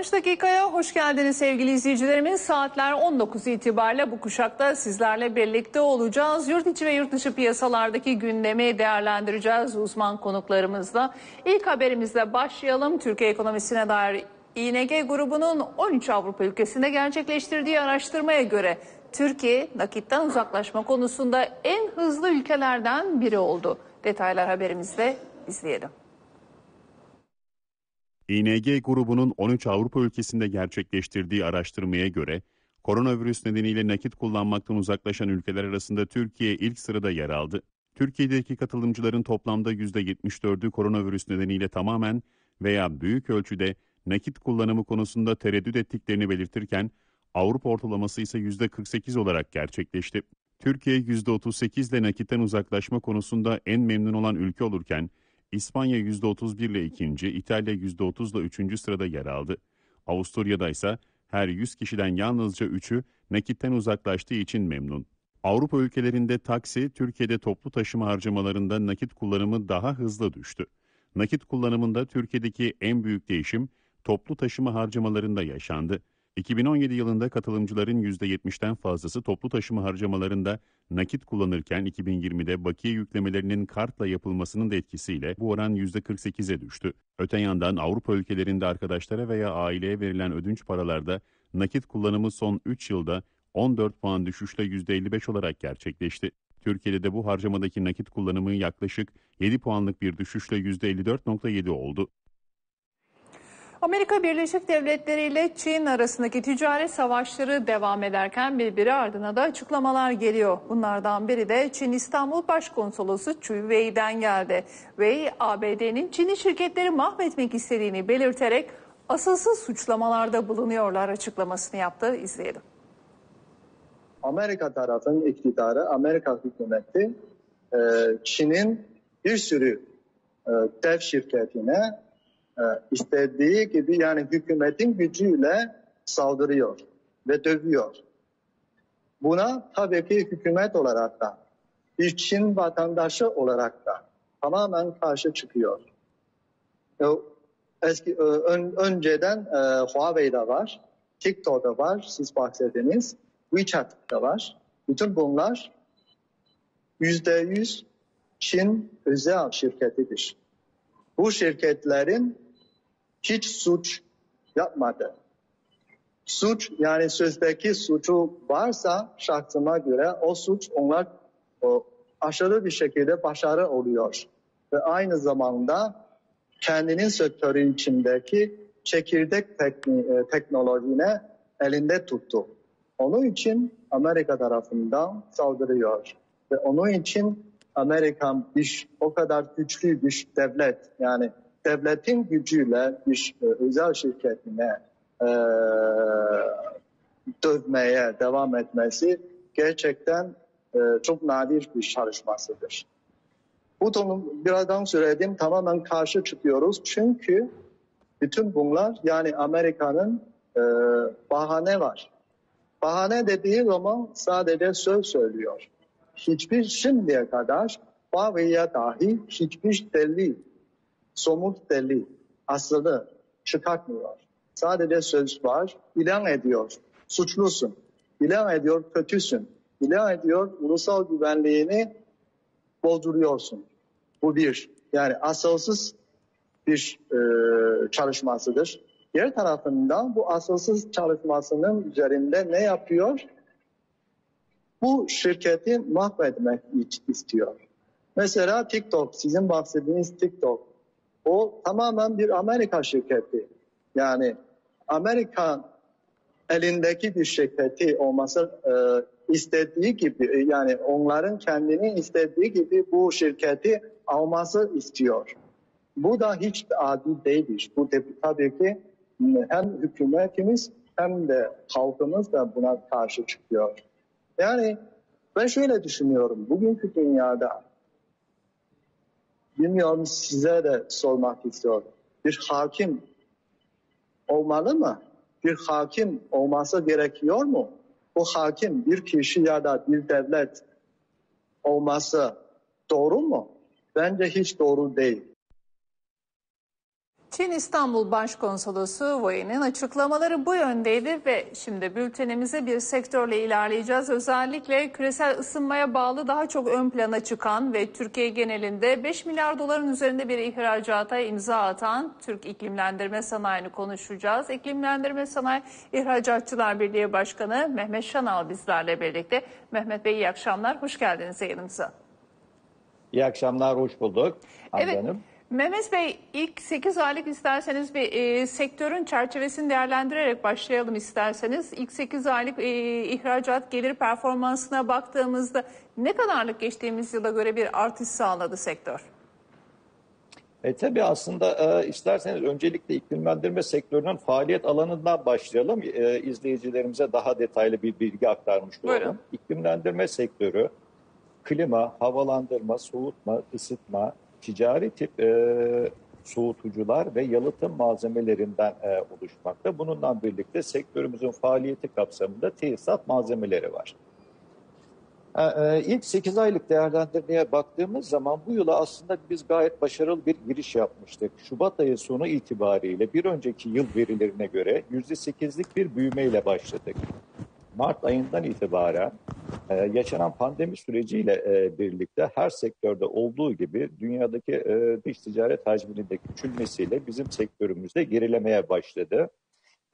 60 dakikaya hoş geldiniz sevgili izleyicilerimiz. Saatler 19 itibariyle bu kuşakta sizlerle birlikte olacağız. Yurt içi ve yurt dışı piyasalardaki gündemi değerlendireceğiz uzman konuklarımızla. İlk haberimizle başlayalım. Türkiye ekonomisine dair İNG grubunun 13 Avrupa ülkesinde gerçekleştirdiği araştırmaya göre Türkiye nakitten uzaklaşma konusunda en hızlı ülkelerden biri oldu. Detaylar haberimizde izleyelim. İNG grubunun 13 Avrupa ülkesinde gerçekleştirdiği araştırmaya göre koronavirüs nedeniyle nakit kullanmaktan uzaklaşan ülkeler arasında Türkiye ilk sırada yer aldı. Türkiye'deki katılımcıların toplamda %74'ü koronavirüs nedeniyle tamamen veya büyük ölçüde nakit kullanımı konusunda tereddüt ettiklerini belirtirken Avrupa ortalaması ise %48 olarak gerçekleşti. Türkiye %38 ile nakitten uzaklaşma konusunda en memnun olan ülke olurken İspanya %31 ile ikinci, İtalya %30 ile üçüncü sırada yer aldı. Avusturya'da ise her 100 kişiden yalnızca 3'ü nakitten uzaklaştığı için memnun. Avrupa ülkelerinde taksi, Türkiye'de toplu taşıma harcamalarında nakit kullanımı daha hızlı düştü. Nakit kullanımında Türkiye'deki en büyük değişim toplu taşıma harcamalarında yaşandı. 2017 yılında katılımcıların %70'ten fazlası toplu taşıma harcamalarında nakit kullanırken 2020'de bakiye yüklemelerinin kartla yapılmasının da etkisiyle bu oran %48'e düştü. Öte yandan Avrupa ülkelerinde arkadaşlara veya aileye verilen ödünç paralarda nakit kullanımı son 3 yılda 14 puan düşüşle %55 olarak gerçekleşti. Türkiye'de de bu harcamadaki nakit kullanımı yaklaşık 7 puanlık bir düşüşle %54.7 oldu. Amerika Birleşik Devletleri ile Çin arasındaki ticaret savaşları devam ederken birbiri ardına da açıklamalar geliyor. Bunlardan biri de Çin İstanbul Başkonsolosu Chu Wei'den geldi. Wei, ABD'nin Çin'i şirketleri mahvetmek istediğini belirterek asılsız suçlamalarda bulunuyorlar açıklamasını yaptı. İzleyelim. Amerika tarafının iktidarı, Amerika hükümeti e, Çin'in bir sürü e, dev şirketine istediği gibi yani hükümetin gücüyle saldırıyor ve dövüyor. Buna tabii ki hükümet olarak da bir Çin vatandaşı olarak da tamamen karşı çıkıyor. E, eski e, ön, önceden e, Huawei'de var, TikTok'da var, siz bahsettiniz, WeChat'da var. Bütün bunlar yüzde yüz Çin özel şirketidir. Bu şirketlerin hiç suç yapmadı. Suç yani sözdeki suçu varsa şahsıma göre o suç onlar o, aşırı bir şekilde başarı oluyor. Ve aynı zamanda kendinin sektörü içindeki çekirdek tekni, e, teknolojine elinde tuttu. Onun için Amerika tarafından saldırıyor. Ve onun için Amerika bir o kadar güçlü bir devlet yani devletin gücüyle bir e, özel şirketine e, dövmeye devam etmesi gerçekten e, çok nadir bir çalışmasıdır. Bu konu birazdan söyledim tamamen karşı çıkıyoruz çünkü bütün bunlar yani Amerika'nın e, bahane var. Bahane dediği zaman sadece söz söylüyor. Hiçbir şimdiye kadar Huawei'ye dahi hiçbir delil somut delil, aslını çıkartmıyor. Sadece söz var, ilan ediyor. Suçlusun, ilan ediyor kötüsün, ilan ediyor ulusal güvenliğini bozduruyorsun. Bu bir. Yani asılsız bir e, çalışmasıdır. Diğer tarafından bu asılsız çalışmasının üzerinde ne yapıyor? Bu şirketi mahvetmek istiyor. Mesela TikTok, sizin bahsettiğiniz TikTok o tamamen bir Amerika şirketi. Yani Amerika elindeki bir şirketi olması e, istediği gibi yani onların kendini istediği gibi bu şirketi alması istiyor. Bu da hiç adil değildir. Bu de, tabii ki hem hükümetimiz hem de halkımız da buna karşı çıkıyor. Yani ben şöyle düşünüyorum. Bugünkü dünyada Bilmiyorum size de sormak istiyorum. Bir hakim olmalı mı? Bir hakim olması gerekiyor mu? Bu hakim bir kişi ya da bir devlet olması doğru mu? Bence hiç doğru değil. Çin İstanbul Başkonsolosu Wei'nin açıklamaları bu yöndeydi ve şimdi bültenimize bir sektörle ilerleyeceğiz. Özellikle küresel ısınmaya bağlı daha çok ön plana çıkan ve Türkiye genelinde 5 milyar doların üzerinde bir ihracata imza atan Türk İklimlendirme Sanayi'ni konuşacağız. İklimlendirme Sanayi İhracatçılar Birliği Başkanı Mehmet Şanal bizlerle birlikte. Mehmet Bey iyi akşamlar, hoş geldiniz yayınımıza. İyi akşamlar, hoş bulduk. Evet. Hanım. Mehmet Bey ilk 8 aylık isterseniz bir e, sektörün çerçevesini değerlendirerek başlayalım isterseniz. İlk 8 aylık e, ihracat gelir performansına baktığımızda ne kadarlık geçtiğimiz yıla göre bir artış sağladı sektör? E, tabii aslında e, isterseniz öncelikle iklimlendirme sektörünün faaliyet alanından başlayalım. E, izleyicilerimize daha detaylı bir bilgi aktarmış olalım. Buyurun. İklimlendirme sektörü klima, havalandırma, soğutma, ısıtma, ticari tip e, soğutucular ve yalıtım malzemelerinden e, oluşmakta. Bununla birlikte sektörümüzün faaliyeti kapsamında tesisat malzemeleri var. E, e, İlk 8 aylık değerlendirmeye baktığımız zaman bu yıla aslında biz gayet başarılı bir giriş yapmıştık. Şubat ayı sonu itibariyle bir önceki yıl verilerine göre %8'lik bir büyümeyle başladık. Mart ayından itibaren e, yaşanan pandemi süreciyle e, birlikte her sektörde olduğu gibi dünyadaki e, dış ticaret hacminin de küçülmesiyle bizim sektörümüzde gerilemeye başladı.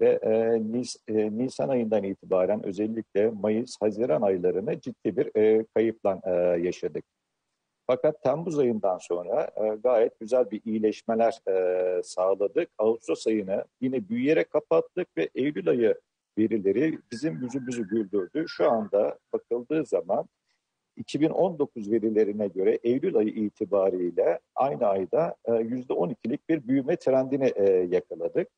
Ve e, Nis- e, Nisan ayından itibaren özellikle Mayıs, Haziran aylarını ciddi bir e, kayıpla e, yaşadık. Fakat Temmuz ayından sonra e, gayet güzel bir iyileşmeler e, sağladık. Ağustos ayını yine büyüyerek kapattık ve Eylül ayı verileri bizim yüzümüzü güldürdü. Şu anda bakıldığı zaman 2019 verilerine göre Eylül ayı itibariyle aynı ayda e, %12'lik bir büyüme trendini e, yakaladık.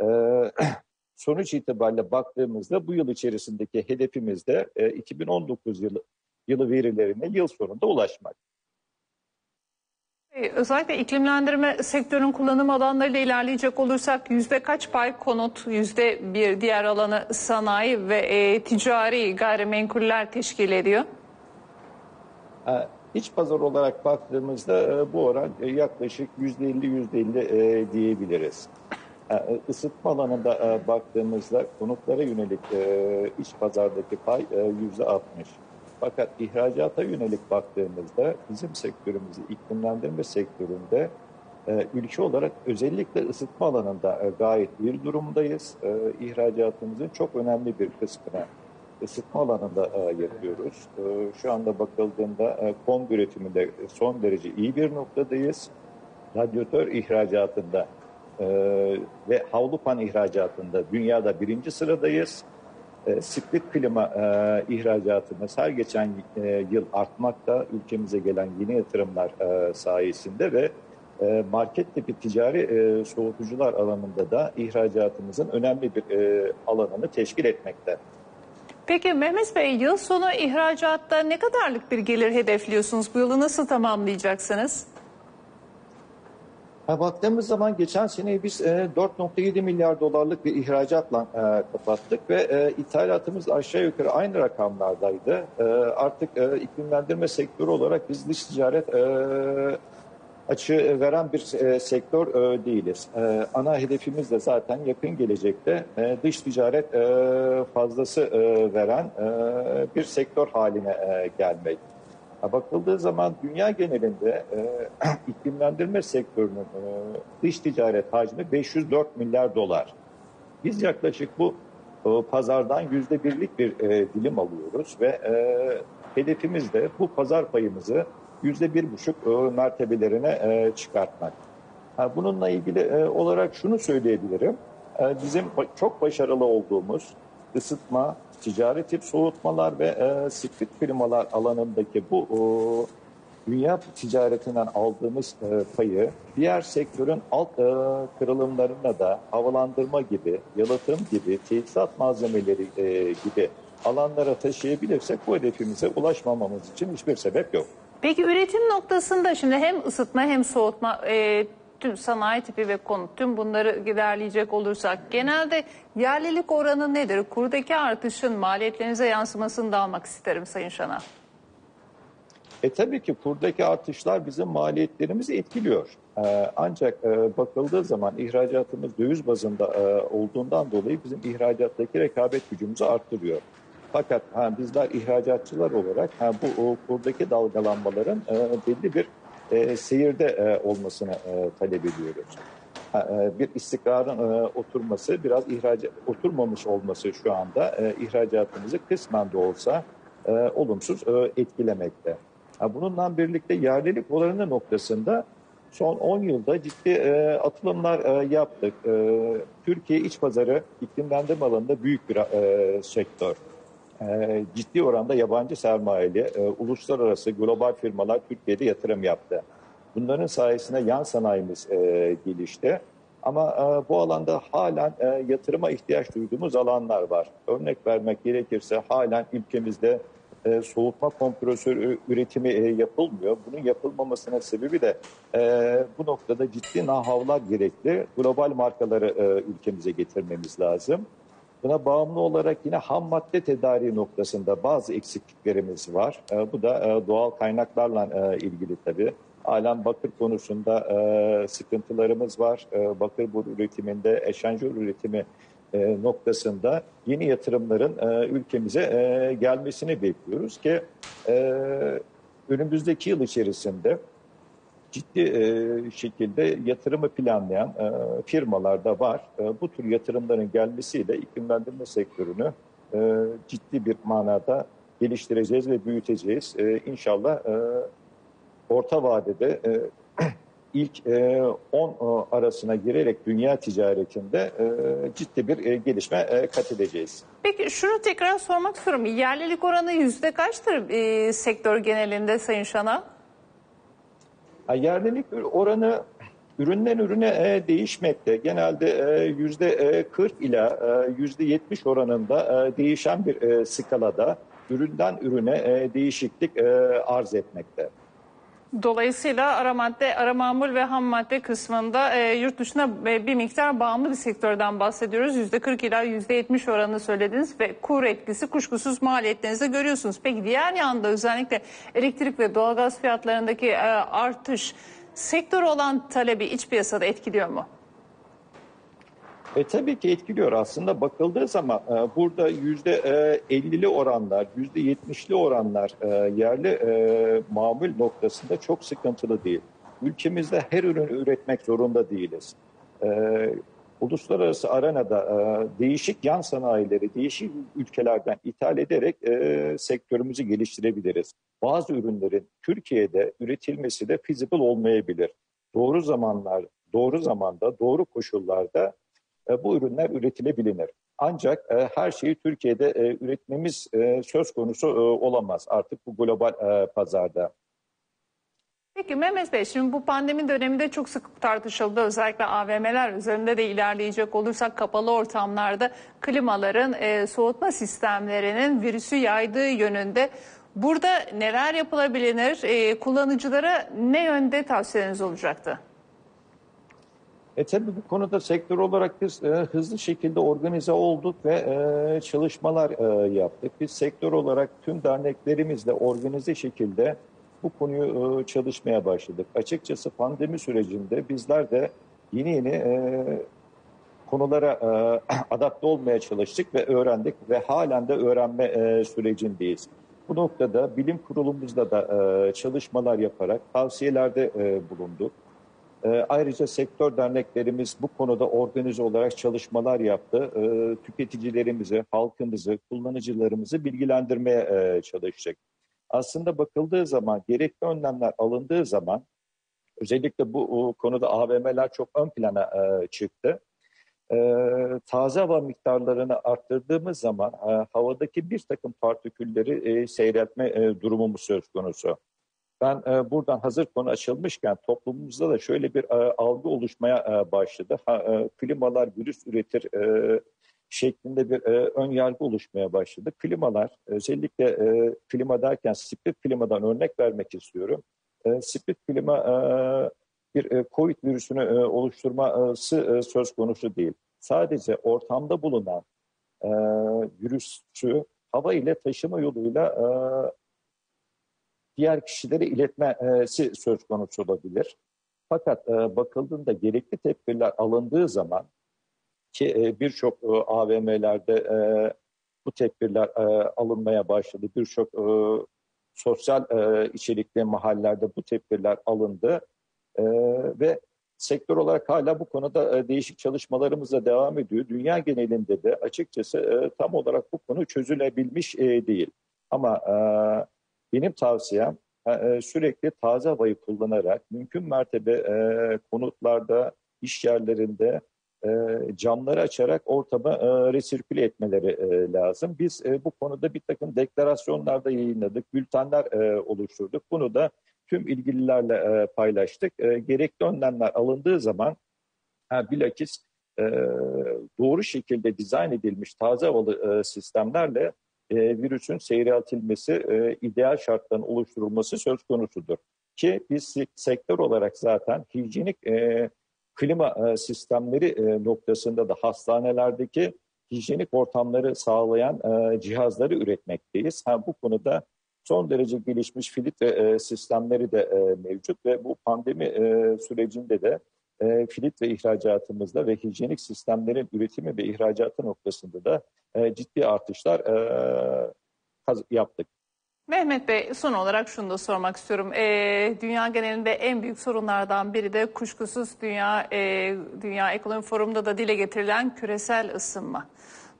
E, sonuç itibariyle baktığımızda bu yıl içerisindeki hedefimiz de e, 2019 yılı, yılı verilerine yıl sonunda ulaşmak. E, Özellikle iklimlendirme sektörün kullanım alanlarıyla ilerleyecek olursak yüzde kaç pay konut, yüzde bir diğer alanı sanayi ve e, ticari gayrimenkuller teşkil ediyor? Ha, İç pazar olarak baktığımızda e, bu oran e, yaklaşık %50-%50 e, diyebiliriz. Ha, e, Isıtma alanında e, baktığımızda konutlara yönelik iç pazardaki pay e, %60. Fakat ihracata yönelik baktığımızda bizim sektörümüzü iklimlendirme sektöründe e, ülke olarak özellikle ısıtma alanında e, gayet iyi durumdayız. E, ihracatımızın çok önemli bir kısmını ısıtma alanında yapıyoruz. Şu anda bakıldığında kombi üretiminde son derece iyi bir noktadayız. Radyatör ihracatında ve havlu pan ihracatında dünyada birinci sıradayız. E, split klima e, ihracatımız her geçen e, yıl artmakta. Ülkemize gelen yeni yatırımlar e, sayesinde ve e, market tipi ticari e, soğutucular alanında da ihracatımızın önemli bir e, alanını teşkil etmekte. Peki Mehmet Bey yıl sonu ihracatta ne kadarlık bir gelir hedefliyorsunuz? Bu yılı nasıl tamamlayacaksınız? Baktığımız zaman geçen seneyi biz e, 4.7 milyar dolarlık bir ihracatla e, kapattık ve e, ithalatımız aşağı yukarı aynı rakamlardaydı. E, artık e, iklimlendirme sektörü olarak biz dış ticaret e, açığı veren bir e, sektör e, değiliz. E, ana hedefimiz de zaten yakın gelecekte e, dış ticaret e, fazlası e, veren e, bir sektör haline e. Bakıldığı zaman dünya genelinde e, iklimlendirme sektörünün e, dış ticaret hacmi 504 milyar dolar. Biz yaklaşık bu e, pazardan yüzde birlik bir e, dilim alıyoruz ve e, hedefimiz de bu pazar payımızı yüzde bir buçuk e, mertebelerine e, çıkartmak. Ha, bununla ilgili e, olarak şunu söyleyebilirim. E, bizim çok başarılı olduğumuz ısıtma, ticari tip soğutmalar ve e, split klimalar alanındaki bu o, dünya ticaretinden aldığımız e, payı diğer sektörün alt e, kırılımlarına da havalandırma gibi, yalıtım gibi, tesisat malzemeleri e, gibi alanlara taşıyabilirsek bu hedefimize ulaşmamamız için hiçbir sebep yok. Peki üretim noktasında şimdi hem ısıtma hem soğutma e, tüm sanayi tipi ve konut tüm bunları giderleyecek olursak genelde yerlilik oranı nedir? Kurdaki artışın maliyetlerinize yansımasını da almak isterim Sayın Şana. E tabii ki kurdaki artışlar bizim maliyetlerimizi etkiliyor. Ee, ancak e, bakıldığı zaman ihracatımız döviz bazında e, olduğundan dolayı bizim ihracattaki rekabet gücümüzü arttırıyor. Fakat ha, bizler ihracatçılar olarak ha, bu o, kurdaki dalgalanmaların e, belli bir e, seyirde e, olmasını e, talep ediyoruz. E, bir istikrarın e, oturması, biraz ihracat oturmamış olması şu anda e, ihracatımızı kısmen de olsa e, olumsuz e, etkilemekte. Ha, bununla birlikte yerlilik oranı noktasında son 10 yılda ciddi e, atılımlar e, yaptık. E, Türkiye iç pazarı iklimlendirme alanında büyük bir e, sektör. E, ciddi oranda yabancı sermayeli, e, uluslararası global firmalar Türkiye'de yatırım yaptı. Bunların sayesinde yan sanayimiz e, gelişti. Ama e, bu alanda halen e, yatırıma ihtiyaç duyduğumuz alanlar var. Örnek vermek gerekirse halen ülkemizde soğutma kompresörü üretimi yapılmıyor. Bunun yapılmamasının sebebi de bu noktada ciddi nahavlar gerekli. Global markaları e, ülkemize getirmemiz lazım. Buna bağımlı olarak yine ham madde tedariği noktasında bazı eksikliklerimiz var. E, bu da e, doğal kaynaklarla e, ilgili tabii. Halen bakır konusunda e, sıkıntılarımız var. E, bakır boru üretiminde, eşanjör üretimi e, noktasında yeni yatırımların e, ülkemize e, gelmesini bekliyoruz ki e, önümüzdeki yıl içerisinde ciddi e, şekilde yatırımı planlayan e, firmalar da var. E, bu tür yatırımların gelmesiyle iklimlendirme sektörünü e, ciddi bir manada geliştireceğiz ve büyüteceğiz. E, inşallah e, orta vadede e, ilk 10 e, e, arasına girerek dünya ticaretinde e, ciddi bir gelişme kat edeceğiz. Peki şunu tekrar sormak istiyorum. Yerlilik oranı yüzde kaçtır sektör genelinde Sayın Şana? Yerlilik oranı üründen ürüne değişmekte. Genelde yüzde 40 ila yüzde 70 oranında değişen bir skalada üründen ürüne değişiklik arz etmekte. Dolayısıyla ara madde, ara mamul ve ham madde kısmında e, yurt dışına e, bir miktar bağımlı bir sektörden bahsediyoruz. %40 ila %70 oranını söylediniz ve kur etkisi kuşkusuz maliyetlerinizde görüyorsunuz. Peki diğer yanda özellikle elektrik ve doğalgaz fiyatlarındaki e, artış sektör olan talebi iç piyasada etkiliyor mu? E, tabii ki etkiliyor aslında bakıldığı zaman e, burada yüzde 50'li e, oranlar, yüzde 70'li oranlar e, yerli e, mamul noktasında çok sıkıntılı değil. Ülkemizde her ürünü üretmek zorunda değiliz. E, uluslararası arenada e, değişik yan sanayileri, değişik ülkelerden ithal ederek e, sektörümüzü geliştirebiliriz. Bazı ürünlerin Türkiye'de üretilmesi de feasible olmayabilir. Doğru zamanlar, doğru zamanda, doğru koşullarda e, bu ürünler üretilebilir. Ancak e, her şeyi Türkiye'de e, üretmemiz söz konusu olamaz artık bu global pazarda. Peki Mehmet Bey şimdi bu pandemi döneminde çok sık tartışıldı. Özellikle AVM'ler üzerinde de ilerleyecek olursak kapalı ortamlarda klimaların e, soğutma sistemlerinin virüsü yaydığı yönünde. Burada neler yapılabilir? E, kullanıcılara ne yönde tavsiyeleriniz olacaktı? E tabii bu konuda sektör olarak biz e, hızlı şekilde organize olduk ve e, çalışmalar e, yaptık. Biz sektör olarak tüm derneklerimizle organize şekilde bu konuyu e, çalışmaya başladık. Açıkçası pandemi sürecinde bizler de yeni yeni e, konulara e, adapte olmaya çalıştık ve öğrendik ve halen de öğrenme e, sürecindeyiz. Bu noktada bilim kurulumuzda da e, çalışmalar yaparak tavsiyelerde e, bulunduk. E, ayrıca sektör derneklerimiz bu konuda organize olarak çalışmalar yaptı. E, tüketicilerimizi, halkımızı, kullanıcılarımızı bilgilendirmeye e, çalışacak. Aslında bakıldığı zaman, gerekli önlemler alındığı zaman, özellikle bu konuda AVM'ler çok ön plana e, çıktı. E, taze hava miktarlarını arttırdığımız zaman e, havadaki bir takım partikülleri e, seyretme e, durumumuz söz konusu. Ben e, buradan hazır konu açılmışken toplumumuzda da şöyle bir e, algı oluşmaya e, başladı. Ha, e, klimalar virüs üretir e, şeklinde bir e, ön yargı oluşmaya başladı. Klimalar özellikle e, klima derken split klimadan örnek vermek istiyorum. E, split klima e, bir e, COVID virüsünü e, oluşturması e, söz konusu değil. Sadece ortamda bulunan e, virüsü hava ile taşıma yoluyla e, diğer kişilere iletmesi söz konusu olabilir. Fakat e, bakıldığında gerekli tedbirler alındığı zaman ki e, birçok e, AVM'lerde bu tedbirler alınmaya başladı. Birçok sosyal içerikli mahallelerde bu tedbirler alındı ve sektör olarak hala bu konuda değişik çalışmalarımızla devam ediyor. Dünya genelinde de açıkçası tam olarak bu konu çözülebilmiş değil. Ama e, benim tavsiyem e, e, sürekli taze havayı kullanarak mümkün mertebe e, konutlarda, iş yerlerinde camları açarak ortamı e, resirküle etmeleri lazım. Biz bu konuda bir takım deklarasyonlar da yayınladık, bültenler oluşturduk. Bunu da tüm ilgililerle paylaştık. Gerekli önlemler alındığı zaman ha, bilakis doğru şekilde dizayn edilmiş taze havalı sistemlerle e, virüsün seyreltilmesi, e, ideal şartların oluşturulması söz konusudur. Ki biz sektör olarak zaten hijyenik e, klima e, sistemleri e, noktasında da hastanelerdeki hijyenik ortamları sağlayan e, cihazları üretmekteyiz. Ha, bu konuda son derece gelişmiş filtre e, sistemleri de e, mevcut ve bu pandemi e, sürecinde de e, filtre ihracatımızda ve hijyenik sistemlerin üretimi ve ihracatı noktasında da e, ciddi artışlar e, yaptık. Mehmet Bey son olarak şunu da sormak istiyorum. Ee, dünya genelinde en büyük sorunlardan biri de kuşkusuz dünya e, Dünya Ekonomi Forumu'nda da dile getirilen küresel ısınma.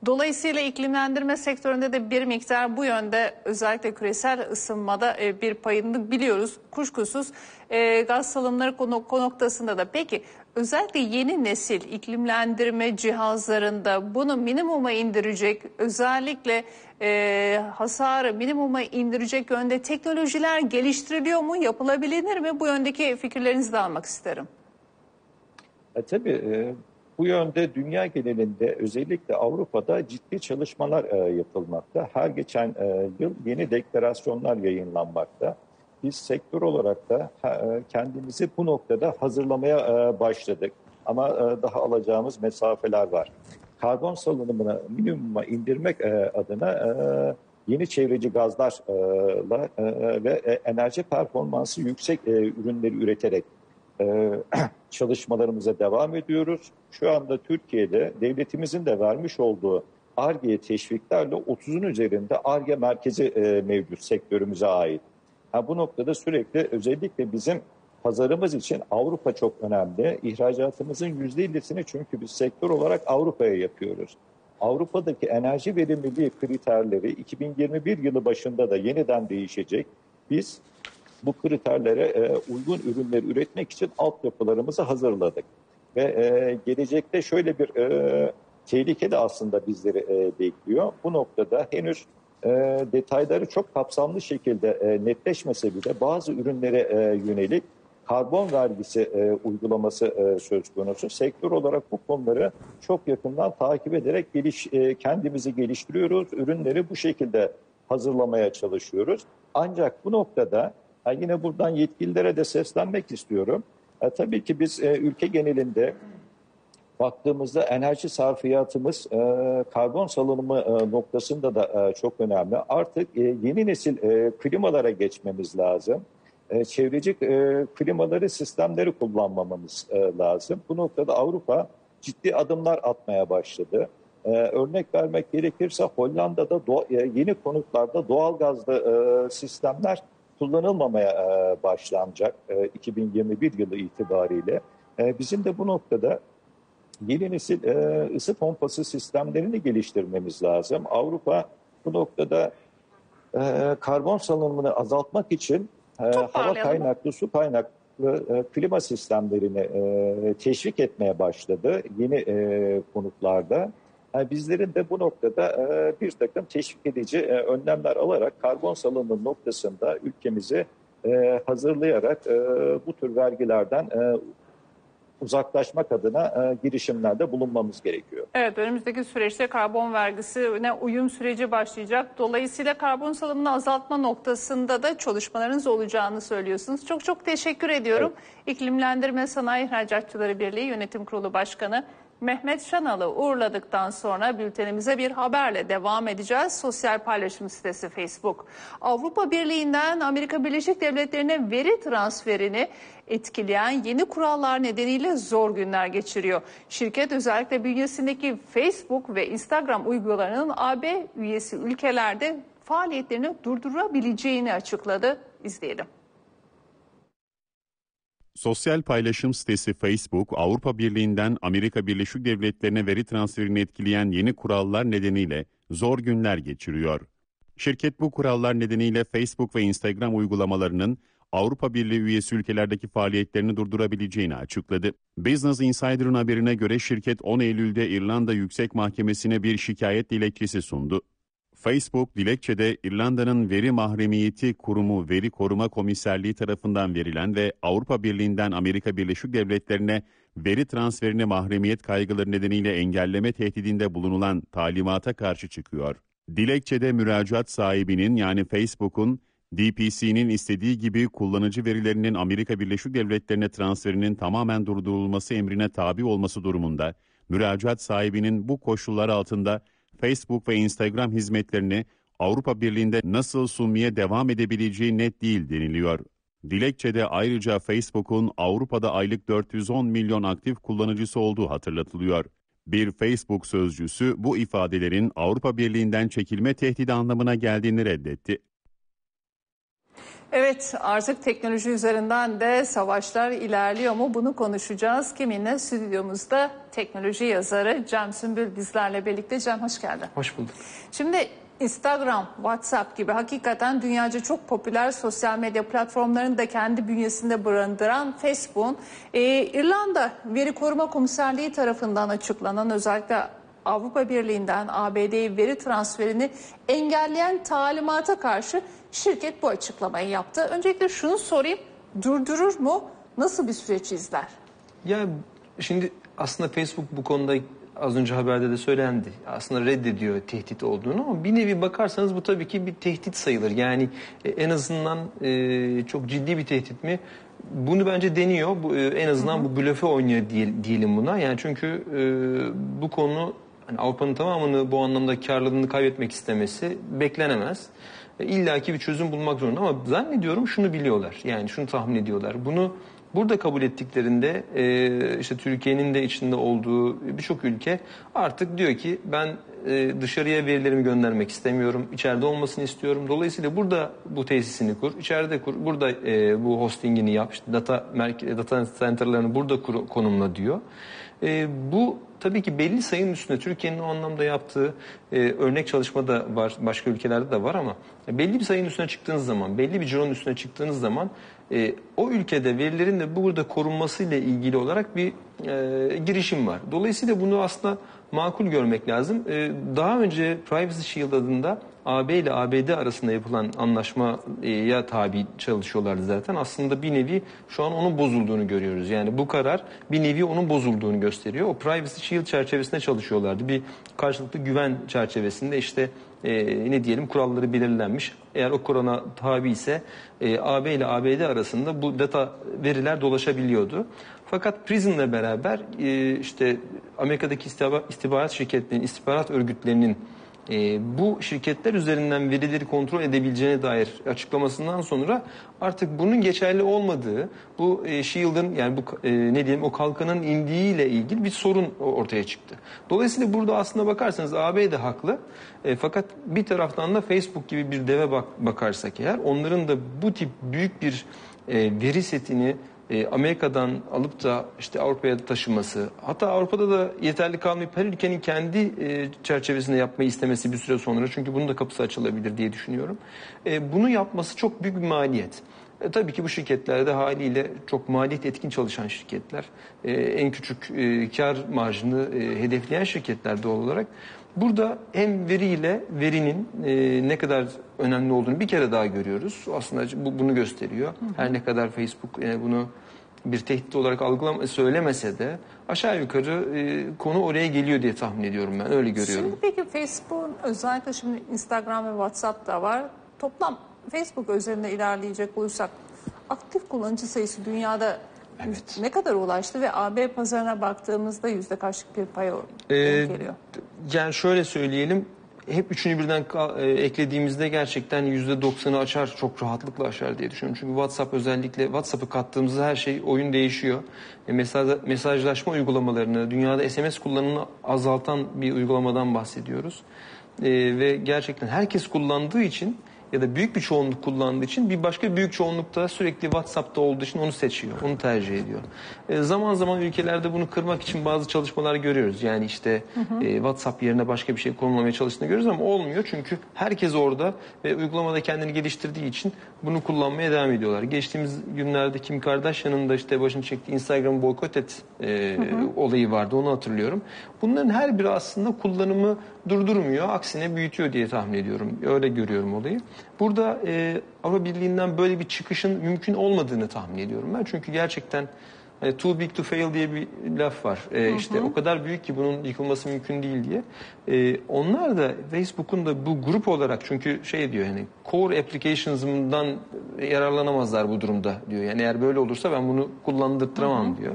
Dolayısıyla iklimlendirme sektöründe de bir miktar bu yönde özellikle küresel ısınmada e, bir payını biliyoruz. Kuşkusuz e, gaz salımları konu, noktasında da. Peki özellikle yeni nesil iklimlendirme cihazlarında bunu minimuma indirecek özellikle e, hasarı minimuma indirecek yönde teknolojiler geliştiriliyor mu yapılabilir mi? Bu yöndeki fikirlerinizi de almak isterim. E, tabii bu yönde dünya genelinde özellikle Avrupa'da ciddi çalışmalar e, yapılmakta. Her geçen e, yıl yeni deklarasyonlar yayınlanmakta. Biz sektör olarak da e, kendimizi bu noktada hazırlamaya e, başladık. Ama e, daha alacağımız mesafeler var. Karbon salınımını minimuma indirmek e, adına e, yeni çevreci gazlarla e, ve e, enerji performansı yüksek e, ürünleri üreterek e, çalışmalarımıza devam ediyoruz. Şu anda Türkiye'de devletimizin de vermiş olduğu ARGE teşviklerle 30'un üzerinde ARGE merkezi e, mevcut sektörümüze ait. Ha, bu noktada sürekli özellikle bizim pazarımız için Avrupa çok önemli. İhracatımızın %50'sini çünkü biz sektör olarak Avrupa'ya yapıyoruz. Avrupa'daki enerji verimliliği kriterleri 2021 yılı başında da yeniden değişecek. Biz bu kriterlere e, uygun ürünler üretmek için altyapılarımızı hazırladık. Ve e, gelecekte şöyle bir e, tehlike de aslında bizleri e, bekliyor. Bu noktada henüz e, detayları çok kapsamlı şekilde e, netleşmese bile bazı ürünlere e, yönelik karbon vergisi e, uygulaması e, söz konusu. Sektör olarak bu konuları çok yakından takip ederek geliş, e, kendimizi geliştiriyoruz. Ürünleri bu şekilde hazırlamaya çalışıyoruz. Ancak bu noktada Ha, yine buradan yetkililere de seslenmek istiyorum. Ha, tabii ki biz e, ülke genelinde baktığımızda enerji sarfiyatımız e, karbon salınımı e, noktasında da e, çok önemli. Artık e, yeni nesil e, klimalara geçmemiz lazım. E, çevreci e, klimaları, sistemleri kullanmamamız e, lazım. Bu noktada Avrupa ciddi adımlar atmaya başladı. Ee, örnek vermek gerekirse Hollanda'da doğa, e, yeni konutlarda doğal gazlı e, sistemler kullanılmamaya e, başlanacak e, 2021 yılı itibariyle. E, bizim de bu noktada yeni nesil e, ısı pompası sistemlerini geliştirmemiz lazım. Avrupa bu noktada e, karbon salınımını azaltmak için e, hava kaynaklı, su kaynaklı e, klima sistemlerini e, teşvik etmeye başladı yeni e, konutlarda. Yani bizlerin de bu noktada e, bir takım teşvik edici e, önlemler alarak karbon salınımı noktasında ülkemizi e, hazırlayarak e, bu tür vergilerden e, uzaklaşmak adına e, girişimlerde bulunmamız gerekiyor. Evet önümüzdeki süreçte karbon vergisine uyum süreci başlayacak. Dolayısıyla karbon salımını azaltma noktasında da çalışmalarınız olacağını söylüyorsunuz. Çok çok teşekkür ediyorum. Evet. İklimlendirme Sanayi İhracatçıları Birliği Yönetim Kurulu Başkanı Mehmet Şanal'ı uğurladıktan sonra bültenimize bir haberle devam edeceğiz. Sosyal paylaşım sitesi Facebook. Avrupa Birliği'nden Amerika Birleşik Devletleri'ne veri transferini etkileyen yeni kurallar nedeniyle zor günler geçiriyor. Şirket özellikle bünyesindeki Facebook ve Instagram uygulamalarının AB üyesi ülkelerde faaliyetlerini durdurabileceğini açıkladı. İzleyelim. Sosyal paylaşım sitesi Facebook, Avrupa Birliği'nden Amerika Birleşik Devletleri'ne veri transferini etkileyen yeni kurallar nedeniyle zor günler geçiriyor. Şirket bu kurallar nedeniyle Facebook ve Instagram uygulamalarının Avrupa Birliği üyesi ülkelerdeki faaliyetlerini durdurabileceğini açıkladı. Business Insider'ın haberine göre şirket 10 Eylül'de İrlanda Yüksek Mahkemesi'ne bir şikayet dilekçesi sundu. Facebook dilekçede İrlanda'nın Veri Mahremiyeti Kurumu Veri Koruma Komiserliği tarafından verilen ve Avrupa Birliği'nden Amerika Birleşik Devletleri'ne veri transferini mahremiyet kaygıları nedeniyle engelleme tehdidinde bulunulan talimata karşı çıkıyor. Dilekçede müracaat sahibinin yani Facebook'un DPC'nin istediği gibi kullanıcı verilerinin Amerika Birleşik Devletleri'ne transferinin tamamen durdurulması emrine tabi olması durumunda müracaat sahibinin bu koşullar altında Facebook ve Instagram hizmetlerini Avrupa Birliği'nde nasıl sunmaya devam edebileceği net değil deniliyor. Dilekçede ayrıca Facebook'un Avrupa'da aylık 410 milyon aktif kullanıcısı olduğu hatırlatılıyor. Bir Facebook sözcüsü bu ifadelerin Avrupa Birliği'nden çekilme tehdidi anlamına geldiğini reddetti. Evet artık teknoloji üzerinden de savaşlar ilerliyor mu bunu konuşacağız. Kiminle stüdyomuzda teknoloji yazarı Cem Sümbül bizlerle birlikte. Cem hoş geldin. Hoş bulduk. Şimdi Instagram, WhatsApp gibi hakikaten dünyaca çok popüler sosyal medya platformlarını da kendi bünyesinde barındıran Facebook'un e, İrlanda Veri Koruma Komiserliği tarafından açıklanan özellikle Avrupa Birliği'nden ABD'ye veri transferini engelleyen talimata karşı şirket bu açıklamayı yaptı. Öncelikle şunu sorayım, durdurur mu? Nasıl bir süreç izler? Ya şimdi aslında Facebook bu konuda az önce haberde de söylendi. Aslında reddediyor tehdit olduğunu ama bir nevi bakarsanız bu tabii ki bir tehdit sayılır. Yani e, en azından e, çok ciddi bir tehdit mi? Bunu bence deniyor. Bu, e, en azından bu blöfe oynuyor diye, diyelim buna. Yani çünkü e, bu konu hani Avrupa'nın tamamını bu anlamda karlılığını kaybetmek istemesi beklenemez. E, İlla ki bir çözüm bulmak zorunda ama zannediyorum şunu biliyorlar. Yani şunu tahmin ediyorlar. Bunu burada kabul ettiklerinde e, işte Türkiye'nin de içinde olduğu birçok ülke artık diyor ki ben e, dışarıya verilerimi göndermek istemiyorum. İçeride olmasını istiyorum. Dolayısıyla burada bu tesisini kur, içeride kur, burada e, bu hostingini yap, işte data data center'larını burada kur, konumla diyor. E, bu tabii ki belli sayının üstünde Türkiye'nin o anlamda yaptığı e, örnek çalışma da var, başka ülkelerde de var ama belli bir sayının üstüne çıktığınız zaman, belli bir cironun üstüne çıktığınız zaman e, o ülkede verilerin de burada korunmasıyla ilgili olarak bir e, girişim var. Dolayısıyla bunu aslında makul görmek lazım. E, daha önce Privacy Shield adında AB ile ABD arasında yapılan anlaşmaya tabi çalışıyorlardı zaten. Aslında bir nevi şu an onun bozulduğunu görüyoruz. Yani bu karar bir nevi onun bozulduğunu gösteriyor. O Privacy Shield çerçevesinde çalışıyorlardı. Bir karşılıklı güven çerçevesinde işte e, ne diyelim kuralları belirlenmiş. Eğer o kurana tabi ise e, AB ile ABD arasında bu data veriler dolaşabiliyordu. Fakat PRISM'le beraber e, işte Amerika'daki istihbarat şirketlerinin, istihbarat örgütlerinin e, bu şirketler üzerinden verileri kontrol edebileceğine dair açıklamasından sonra artık bunun geçerli olmadığı, bu e, Shield'ın yani bu e, ne diyelim o kalkanın indiğiyle ilgili bir sorun ortaya çıktı. Dolayısıyla burada aslında bakarsanız AB de haklı. E, fakat bir taraftan da Facebook gibi bir deve bak, bakarsak eğer onların da bu tip büyük bir e, veri setini e, Amerika'dan alıp da işte Avrupa'ya taşıması, hatta Avrupa'da da yeterli kalmayıp her ülkenin kendi e, çerçevesinde yapmayı istemesi bir süre sonra çünkü bunun da kapısı açılabilir diye düşünüyorum. E, bunu yapması çok büyük bir maliyet. E, tabii ki bu şirketlerde haliyle çok maliyet etkin çalışan şirketler, e, en küçük e, kar marjını e, hedefleyen şirketler doğal olarak. Burada hem veriyle verinin e, ne kadar önemli olduğunu bir kere daha görüyoruz. Aslında bu bunu gösteriyor. Hı hı. Her ne kadar Facebook e, bunu bir tehdit olarak algılama söylemese de aşağı yukarı e, konu oraya geliyor diye tahmin ediyorum ben. Öyle görüyorum. Şimdi peki Facebook'un özellikle şimdi Instagram ve WhatsApp da var. Toplam Facebook üzerinde ilerleyecek olursak aktif kullanıcı sayısı dünyada Evet. Ne kadar ulaştı ve AB pazarına baktığımızda yüzde kaçlık bir pay Ee, geliyor? Yani şöyle söyleyelim. Hep üçünü birden e, eklediğimizde gerçekten %90'ı açar, çok rahatlıkla aşar diye düşünüyorum. Çünkü WhatsApp özellikle WhatsApp'ı kattığımızda her şey oyun değişiyor. E, mesaj, mesajlaşma uygulamalarını, dünyada SMS kullanımını azaltan bir uygulamadan bahsediyoruz. E, ve gerçekten herkes kullandığı için ya da büyük bir çoğunluk kullandığı için bir başka büyük çoğunlukta sürekli WhatsApp'ta olduğu için onu seçiyor, onu tercih ediyor. E, zaman zaman ülkelerde bunu kırmak için bazı çalışmalar görüyoruz. Yani işte e, WhatsApp yerine başka bir şey konulmaya çalıştığını görüyoruz ama olmuyor çünkü herkes orada ve uygulamada kendini geliştirdiği için bunu kullanmaya devam ediyorlar. Geçtiğimiz günlerde Kim Kardashian'ın da işte başını çektiği Instagram boykot et e, olayı vardı onu hatırlıyorum. Bunların her biri aslında kullanımı durdurmuyor, aksine büyütüyor diye tahmin ediyorum. Öyle görüyorum olayı. Burada e, Avrupa Birliği'nden böyle bir çıkışın mümkün olmadığını tahmin ediyorum ben. Çünkü gerçekten hani too big to fail diye bir laf var. E, işte o kadar büyük ki bunun yıkılması mümkün değil diye. E, onlar da Facebook'un da bu grup olarak çünkü şey diyor yani core applications'ımdan yararlanamazlar bu durumda diyor. Yani eğer böyle olursa ben bunu kullandırtamam diyor.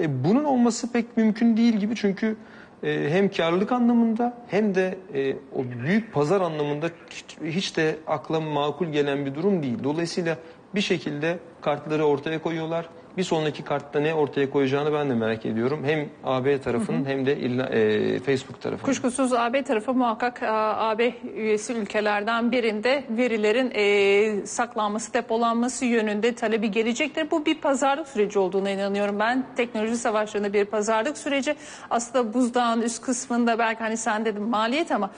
E, bunun olması pek mümkün değil gibi çünkü e, hem karlılık anlamında hem de e, o büyük pazar anlamında hiç, hiç de akla makul gelen bir durum değil. Dolayısıyla bir şekilde kartları ortaya koyuyorlar. Bir sonraki kartta ne ortaya koyacağını ben de merak ediyorum. Hem AB tarafının hem de illa- e, Facebook tarafının. Kuşkusuz AB tarafı muhakkak e, AB üyesi ülkelerden birinde verilerin e, saklanması, depolanması yönünde talebi gelecektir. Bu bir pazarlık süreci olduğuna inanıyorum ben. Teknoloji savaşlarında bir pazarlık süreci. Aslında buzdağın üst kısmında belki hani sen dedin maliyet ama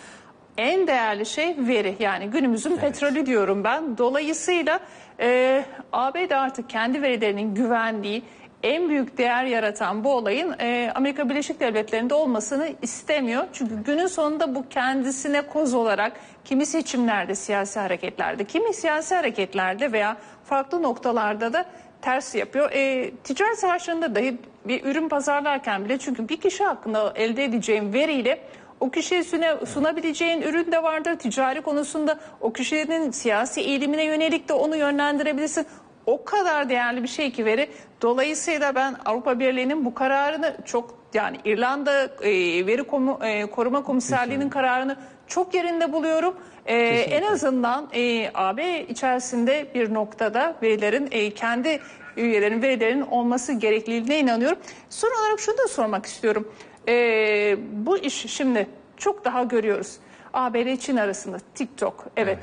en değerli şey veri. Yani günümüzün petrolü diyorum ben. Dolayısıyla e, AB de artık kendi verilerinin güvendiği en büyük değer yaratan bu olayın e, Amerika Birleşik Devletleri'nde olmasını istemiyor. Çünkü günün sonunda bu kendisine koz olarak kimi seçimlerde, siyasi hareketlerde, kimi siyasi hareketlerde veya farklı noktalarda da ters yapıyor. E, ticaret savaşlarında dahi bir ürün pazarlarken bile çünkü bir kişi hakkında elde edeceğim veriyle o kişiye sunabileceğin ürün de vardır. Ticari konusunda o kişinin siyasi eğilimine yönelik de onu yönlendirebilirsin. O kadar değerli bir şey ki veri. Dolayısıyla ben Avrupa Birliği'nin bu kararını çok yani İrlanda e, Veri Komu- e, Koruma Komiserliği'nin kararını çok yerinde buluyorum. E, en azından e, AB içerisinde bir noktada verilerin e, kendi üyelerin verilerinin olması gerekliliğine inanıyorum. Son olarak şunu da sormak istiyorum. E, bu iş şimdi çok daha görüyoruz. ABD Çin arasında TikTok evet.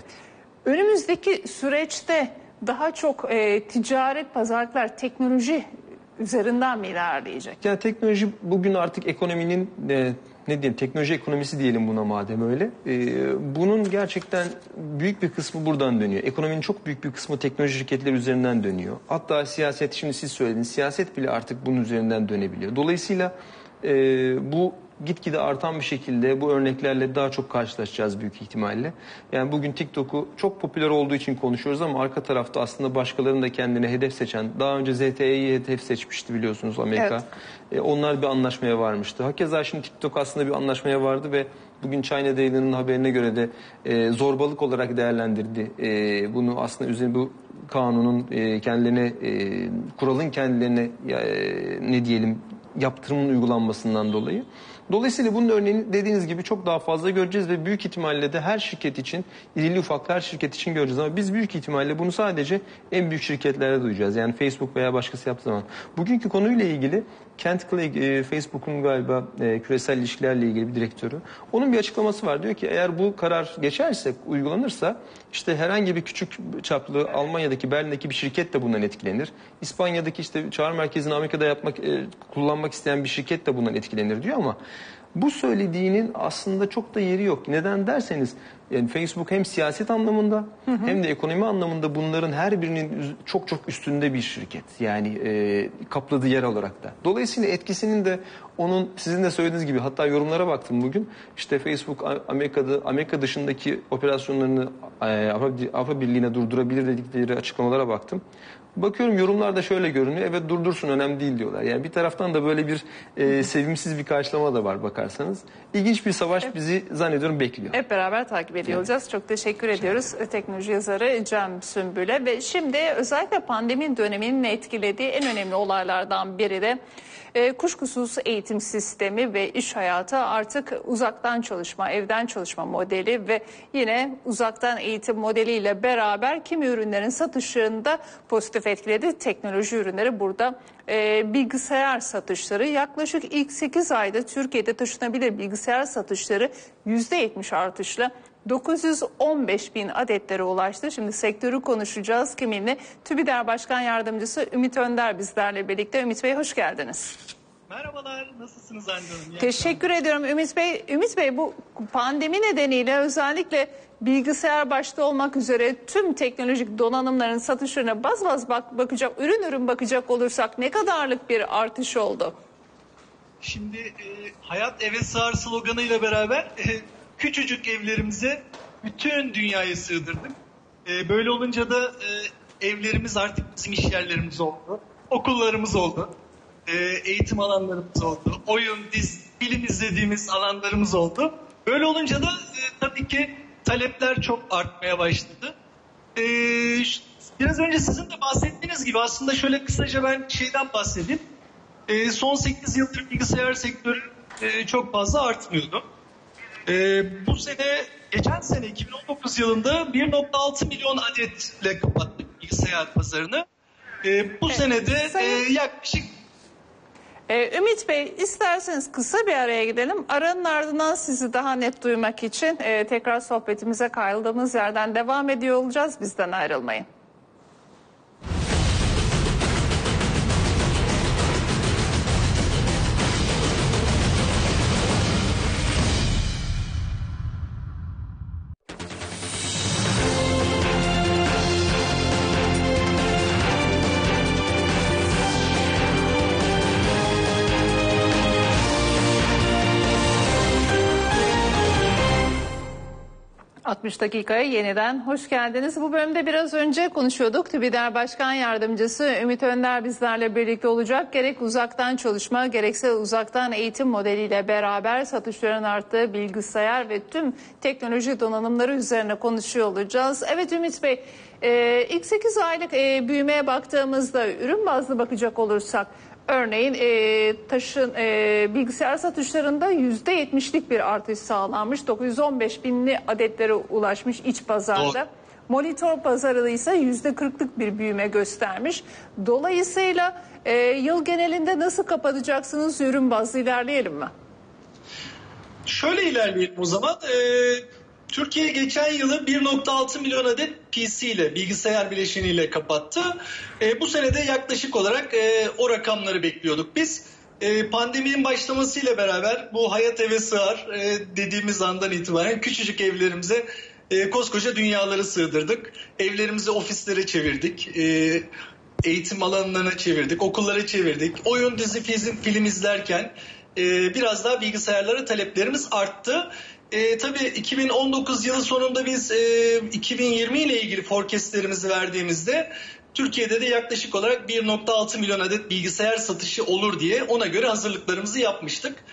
Önümüzdeki süreçte daha çok e, ticaret, pazarlıklar, teknoloji üzerinden mi ilerleyecek? Yani teknoloji bugün artık ekonominin e, ne diyeyim teknoloji ekonomisi diyelim buna madem öyle. E, bunun gerçekten büyük bir kısmı buradan dönüyor. Ekonominin çok büyük bir kısmı teknoloji şirketleri üzerinden dönüyor. Hatta siyaset şimdi siz söylediniz siyaset bile artık bunun üzerinden dönebiliyor. Dolayısıyla e, bu gitgide artan bir şekilde bu örneklerle daha çok karşılaşacağız büyük ihtimalle. Yani bugün TikTok'u çok popüler olduğu için konuşuyoruz ama arka tarafta aslında başkalarının da kendine hedef seçen, daha önce ZTE'yi hedef seçmişti biliyorsunuz Amerika. Evet. E, onlar bir anlaşmaya varmıştı. Hakeza şimdi TikTok aslında bir anlaşmaya vardı ve bugün China Daily'nin haberine göre de e, zorbalık olarak değerlendirdi. E, bunu aslında üzerine bu kanunun e, kendilerine, e, kuralın kendilerine e, ne diyelim yaptırımın uygulanmasından dolayı. Dolayısıyla bunun örneğini dediğiniz gibi çok daha fazla göreceğiz ve büyük ihtimalle de her şirket için, irili ufaklı her şirket için göreceğiz. Ama biz büyük ihtimalle bunu sadece en büyük şirketlerde duyacağız. Yani Facebook veya başkası yaptığı zaman. Bugünkü konuyla ilgili Kent Clegg, e, Facebook'un galiba e, küresel ilişkilerle ilgili bir direktörü. Onun bir açıklaması var. Diyor ki eğer bu karar geçerse, uygulanırsa işte herhangi bir küçük çaplı Almanya'daki, Berlin'deki bir şirket de bundan etkilenir. İspanya'daki işte çağrı merkezini Amerika'da yapmak, e, kullanmak isteyen bir şirket de bundan etkilenir diyor ama bu söylediğinin aslında çok da yeri yok. Neden derseniz yani Facebook hem siyaset anlamında hem de ekonomi anlamında bunların her birinin çok çok üstünde bir şirket. Yani e, kapladığı yer olarak da. Dolayısıyla etkisinin de onun sizin de söylediğiniz gibi hatta yorumlara baktım bugün. İşte Facebook Amerika'da Amerika dışındaki operasyonlarını e, Avrupa Birliği'ne durdurabilir dedikleri açıklamalara baktım. Bakıyorum yorumlarda şöyle görünüyor. Evet durdursun önemli değil diyorlar. Yani bir taraftan da böyle bir e, sevimsiz bir karşılama da var bakarsanız. İlginç bir savaş bizi zannediyorum bekliyor. Hep beraber takip ediyor olacağız. Çok teşekkür ediyoruz teknoloji yazarı Cem Sümbül'e. Ve şimdi özellikle pandemi döneminin etkilediği en önemli olaylardan biri de e, kuşkusuz eğitim sistemi ve iş hayatı artık uzaktan çalışma, evden çalışma modeli ve yine uzaktan eğitim modeliyle beraber kimi ürünlerin satışını da pozitif etkiledi. Teknoloji ürünleri burada e, bilgisayar satışları yaklaşık ilk 8 ayda Türkiye'de taşınabilir bilgisayar satışları %70 artışla 915 bin adetlere ulaştı. Şimdi sektörü konuşacağız kiminle? TÜBİDER Başkan Yardımcısı Ümit Önder bizlerle birlikte. Ümit Bey hoş geldiniz. Merhabalar, nasılsınız Hande Hanım? Teşekkür ediyorum Ümit Bey. Ümit Bey bu pandemi nedeniyle özellikle bilgisayar başta olmak üzere tüm teknolojik donanımların satışlarına baz baz bak bakacak, ürün ürün bakacak olursak ne kadarlık bir artış oldu? Şimdi e, hayat eve sığar sloganıyla beraber e, küçücük evlerimize bütün dünyayı sığdırdık. E, böyle olunca da e, evlerimiz artık bizim iş yerlerimiz oldu. Okullarımız oldu. E, eğitim alanlarımız oldu. Oyun, diz, film izlediğimiz alanlarımız oldu. Böyle olunca da e, tabii ki talepler çok artmaya başladı. E, biraz önce sizin de bahsettiğiniz gibi aslında şöyle kısaca ben şeyden bahsedeyim. E, son 8 yıldır bilgisayar sektörü e, çok fazla artmıyordu. E, bu sene, geçen sene 2019 yılında 1.6 milyon adetle kapattık bilgisayar pazarını. E, bu Evet, sene de sayın- e, yaklaşık Ee, Ümit Bey isterseniz kısa bir araya gidelim. Aranın ardından sizi daha net duymak için e, tekrar sohbetimize kayıldığımız yerden devam ediyor olacağız. Bizden ayrılmayın. ...60 dakikaya yeniden hoş geldiniz. Bu bölümde biraz önce konuşuyorduk. TÜBİDER Başkan Yardımcısı Ümit Önder bizlerle birlikte olacak. Gerek uzaktan çalışma gerekse uzaktan eğitim modeliyle beraber satışların arttığı bilgisayar ve tüm teknoloji donanımları üzerine konuşuyor olacağız. Evet Ümit Bey e, ilk 8 aylık e, büyümeye baktığımızda ürün bazlı bakacak olursak... Örneğin e, taşın e, bilgisayar satışlarında yüzde yetmişlik bir artış sağlanmış. 915 binli adetlere ulaşmış iç pazarda. Doğru. Monitör pazarı ise yüzde kırklık bir büyüme göstermiş. Dolayısıyla e, yıl genelinde nasıl kapatacaksınız ürün bazlı ilerleyelim mi? Şöyle ilerleyelim o zaman. Ee, Türkiye geçen yılı 1.6 milyon adet PC ile bilgisayar bileşeniyle kapattı. Ee, bu sene de yaklaşık olarak e, o rakamları bekliyorduk biz. E, pandeminin başlamasıyla beraber bu hayat eve sığar e, dediğimiz andan itibaren küçücük evlerimize e, koskoca dünyaları sığdırdık. Evlerimizi ofislere çevirdik. E, eğitim alanlarına çevirdik, okullara çevirdik. Oyun, dizi, film, film izlerken e, biraz daha bilgisayarlara taleplerimiz arttı. E, tabii 2019 yılı sonunda biz e, 2020 ile ilgili forecastlerimizi verdiğimizde Türkiye'de de yaklaşık olarak 1.6 milyon adet bilgisayar satışı olur diye ona göre hazırlıklarımızı yapmıştık.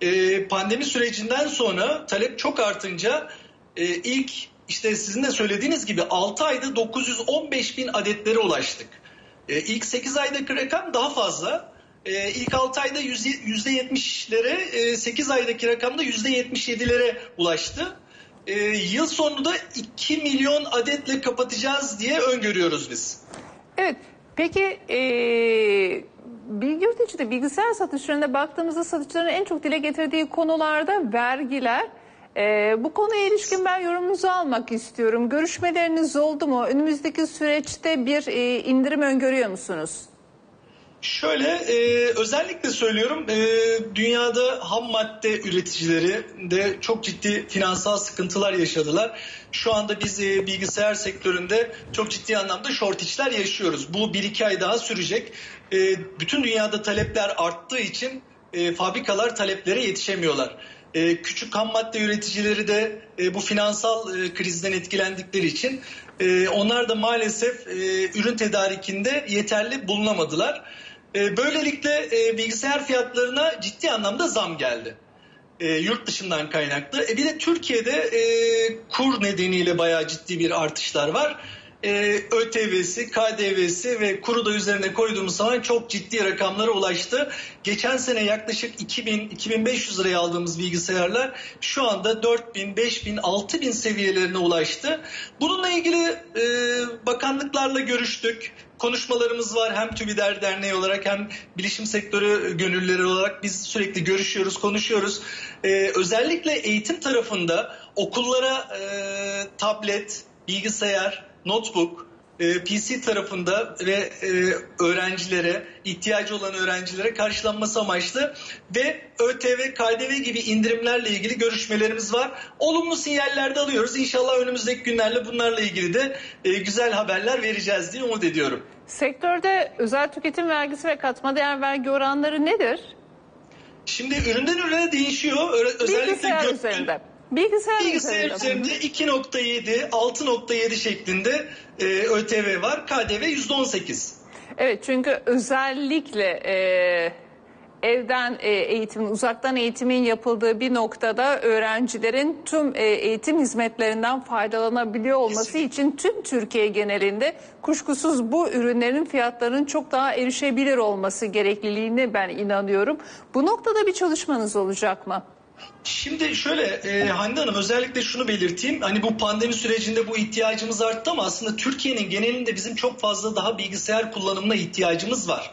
E, pandemi sürecinden sonra talep çok artınca e, ilk işte sizin de söylediğiniz gibi 6 ayda 915 bin adetlere ulaştık. E, ilk 8 aydaki rakam daha fazla. E, ilk 6 ayda yüzde 70'lere, e, 8 aydaki rakamda yüzde 77'lere ulaştı. E, yıl sonunu da 2 milyon adetle kapatacağız diye öngörüyoruz biz. Evet. Peki e, bilgi üreticide bilgisayar satışlarında baktığımızda satışların en çok dile getirdiği konularda vergiler. E, bu konuya ilişkin ben yorumunuzu almak istiyorum. Görüşmeleriniz oldu mu? Önümüzdeki süreçte bir e, indirim öngörüyor musunuz? Şöyle e, özellikle söylüyorum e, dünyada ham madde üreticileri de çok ciddi finansal sıkıntılar yaşadılar. Şu anda biz e, bilgisayar sektöründe çok ciddi anlamda shortage'ler yaşıyoruz. Bu 1-2 ay daha sürecek. E, bütün dünyada talepler arttığı için e, fabrikalar taleplere yetişemiyorlar. E, küçük ham madde üreticileri de e, bu finansal e, krizden etkilendikleri için e, onlar da maalesef e, ürün tedarikinde yeterli bulunamadılar. E, böylelikle e, bilgisayar fiyatlarına ciddi anlamda zam geldi. E, yurt dışından kaynaklı. E, bir de Türkiye'de e, kur nedeniyle bayağı ciddi bir artışlar var. E, ÖTV'si, KDV'si ve kuru da üzerine koyduğumuz zaman çok ciddi rakamlara ulaştı. Geçen sene yaklaşık 2000-2500 liraya aldığımız bilgisayarlar şu anda 4000, 5000, 6000 seviyelerine ulaştı. Bununla ilgili e, bakanlıklarla görüştük konuşmalarımız var hem TÜBİDER Derneği olarak hem bilişim sektörü gönüllüleri olarak biz sürekli görüşüyoruz, konuşuyoruz. Ee, özellikle eğitim tarafında okullara e, tablet, bilgisayar, notebook, e, PC tarafında ve e, öğrencilere, ihtiyacı olan öğrencilere karşılanması amaçlı ve ÖTV, KDV gibi indirimlerle ilgili görüşmelerimiz var. Olumlu sinyaller de alıyoruz. İnşallah önümüzdeki günlerle bunlarla ilgili de e, güzel haberler vereceğiz diye umut ediyorum. Sektörde özel tüketim vergisi ve katma değer vergi oranları nedir? Şimdi üründen ürüne değişiyor. Ö- Özellikle Bilgisayar gö- üzerinde. Bilgisayar, Bilgisayar üzerinde 2.7, 6.7 şeklinde e, ÖTV var. KDV %18. Evet çünkü özellikle e, evden e, eğitimin, uzaktan eğitimin yapıldığı bir noktada öğrencilerin tüm e, eğitim hizmetlerinden faydalanabiliyor olması için tüm Türkiye genelinde kuşkusuz bu ürünlerin fiyatlarının çok daha erişebilir olması gerekliliğine ben inanıyorum. Bu noktada bir çalışmanız olacak mı? Şimdi şöyle e, Hande Hanım özellikle şunu belirteyim. Hani bu pandemi sürecinde bu ihtiyacımız arttı ama aslında Türkiye'nin genelinde bizim çok fazla daha bilgisayar kullanımına ihtiyacımız var.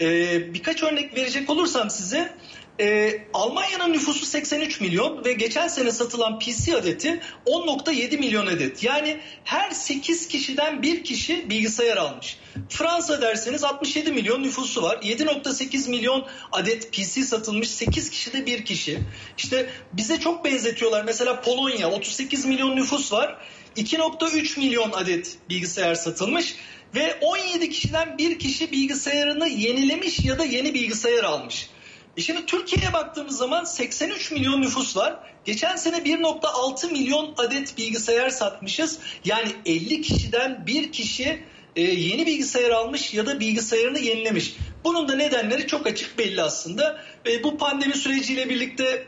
E, birkaç örnek verecek olursam size e, Almanya'nın nüfusu 83 milyon ve geçen sene satılan PC adeti 10.7 milyon adet. Yani her 8 kişiden bir kişi bilgisayar almış. Fransa derseniz 67 milyon nüfusu var. 7.8 milyon adet PC satılmış. 8 kişide bir kişi. İşte bize çok benzetiyorlar. Mesela Polonya 38 milyon nüfus var. 2.3 milyon adet bilgisayar satılmış ve 17 kişiden bir kişi bilgisayarını yenilemiş ya da yeni bilgisayar almış. E şimdi Türkiye'ye baktığımız zaman 83 milyon nüfus var. Geçen sene 1.6 milyon adet bilgisayar satmışız. Yani 50 kişiden bir kişi e, yeni bilgisayar almış ya da bilgisayarını yenilemiş. Bunun da nedenleri çok açık belli aslında. E, bu pandemi süreciyle birlikte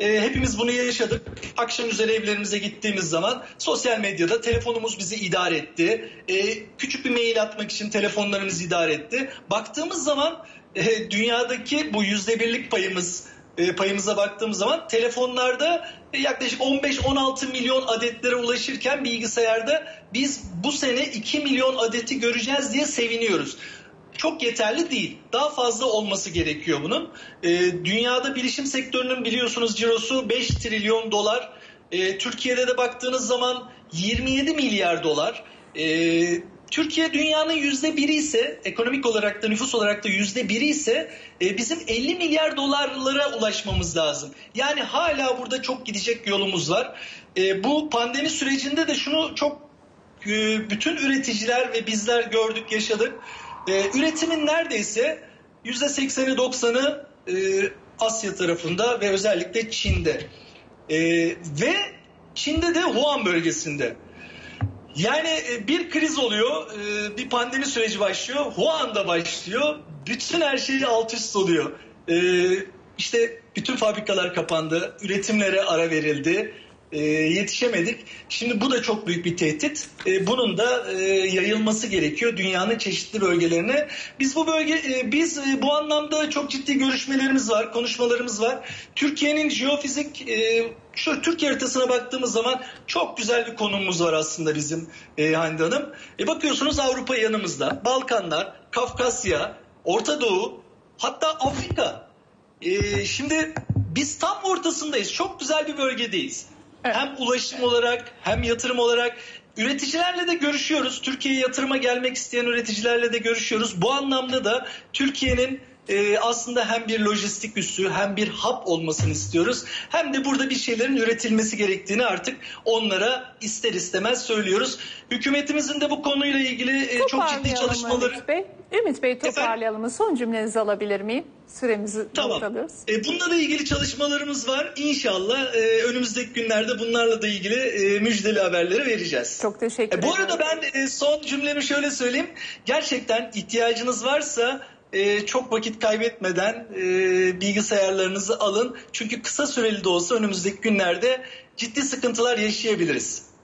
e, hepimiz bunu yaşadık. Akşam üzeri evlerimize gittiğimiz zaman sosyal medyada telefonumuz bizi idare etti. E, küçük bir mail atmak için telefonlarımız idare etti. Baktığımız zaman e, dünyadaki bu yüzde birlik payımız e, payımıza baktığımız zaman telefonlarda e, yaklaşık 15-16 milyon adetlere ulaşırken bilgisayarda biz bu sene 2 milyon adeti göreceğiz diye seviniyoruz çok yeterli değil. Daha fazla olması gerekiyor bunun. E, dünyada bilişim sektörünün biliyorsunuz cirosu 5 trilyon dolar. E, Türkiye'de de baktığınız zaman 27 milyar dolar. E, Türkiye dünyanın yüzde biri ise ekonomik olarak da nüfus olarak da yüzde biri ise e, bizim 50 milyar dolarlara ulaşmamız lazım. Yani hala burada çok gidecek yolumuz var. E, bu pandemi sürecinde de şunu çok e, bütün üreticiler ve bizler gördük yaşadık. E, üretimin neredeyse %80'i 90'ı e, Asya tarafında ve özellikle Çin'de. E, ve Çin'de de Wuhan bölgesinde. Yani e, bir kriz oluyor, e, bir pandemi süreci başlıyor, Wuhan'da başlıyor, bütün her şey alt üst oluyor. E, işte bütün fabrikalar kapandı, üretimlere ara verildi, e, yetişemedik. Şimdi bu da çok büyük bir tehdit. E, bunun da e, yayılması gerekiyor dünyanın çeşitli bölgelerine. Biz bu bölge e, biz e, bu anlamda çok ciddi görüşmelerimiz var, konuşmalarımız var. Türkiye'nin jeofizik e, şu Türkiye haritasına baktığımız zaman çok güzel bir konumumuz var aslında bizim e, Hande Hanım. E, bakıyorsunuz Avrupa yanımızda, Balkanlar, Kafkasya, Orta Doğu, hatta Afrika. E, şimdi biz tam ortasındayız. Çok güzel bir bölgedeyiz. Hem ulaşım olarak hem yatırım olarak üreticilerle de görüşüyoruz. Türkiye'ye yatırıma gelmek isteyen üreticilerle de görüşüyoruz. Bu anlamda da Türkiye'nin e, aslında hem bir lojistik üssü hem bir hap olmasını istiyoruz. Hem de burada bir şeylerin üretilmesi gerektiğini artık onlara ister istemez söylüyoruz. Hükümetimizin de bu konuyla ilgili e, çok ciddi çalışmaları... Ümit Bey. Ümit Bey toparlayalım mı? Son cümlenizi alabilir miyim? Süremizi Tamam. noktalıyoruz. E, bununla ilgili çalışmalarımız var. İnşallah e, önümüzdeki günlerde bunlarla da ilgili e, müjdeli haberleri vereceğiz. Çok teşekkür E, bu ederim. arada ben e, son cümlemi şöyle söyleyeyim. Gerçekten ihtiyacınız varsa e, çok vakit kaybetmeden e, bilgisayarlarınızı alın. Çünkü kısa süreli de olsa önümüzdeki günlerde ciddi sıkıntılar yaşayabiliriz.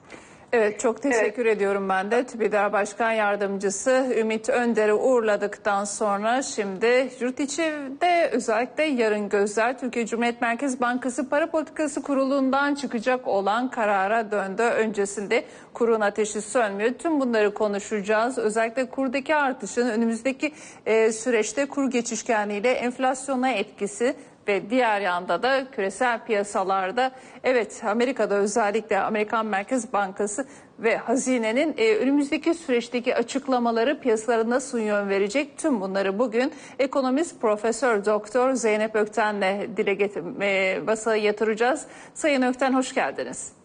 Evet çok teşekkür ediyorum ben de. TÜBİDAR Başkan Yardımcısı Ümit Önder'i uğurladıktan sonra şimdi yurt içinde özellikle yarın gözler Türkiye Cumhuriyet Merkez Bankası Para Politikası Kurulu'ndan çıkacak olan karara döndü. Öncesinde kurun ateşi sönmüyor. Tüm bunları konuşacağız. Özellikle kurdaki artışın önümüzdeki e, süreçte kur geçişkenliğiyle enflasyona etkisi ve diğer yanda da küresel piyasalarda evet Amerika'da özellikle Amerikan Merkez Bankası ve hazinenin e, önümüzdeki süreçteki açıklamaları piyasalara nasıl yön verecek tüm bunları bugün ekonomist Profesör Doktor Zeynep Ökten'le dile getir e, masaya yatıracağız. Sayın Ökten hoş geldiniz.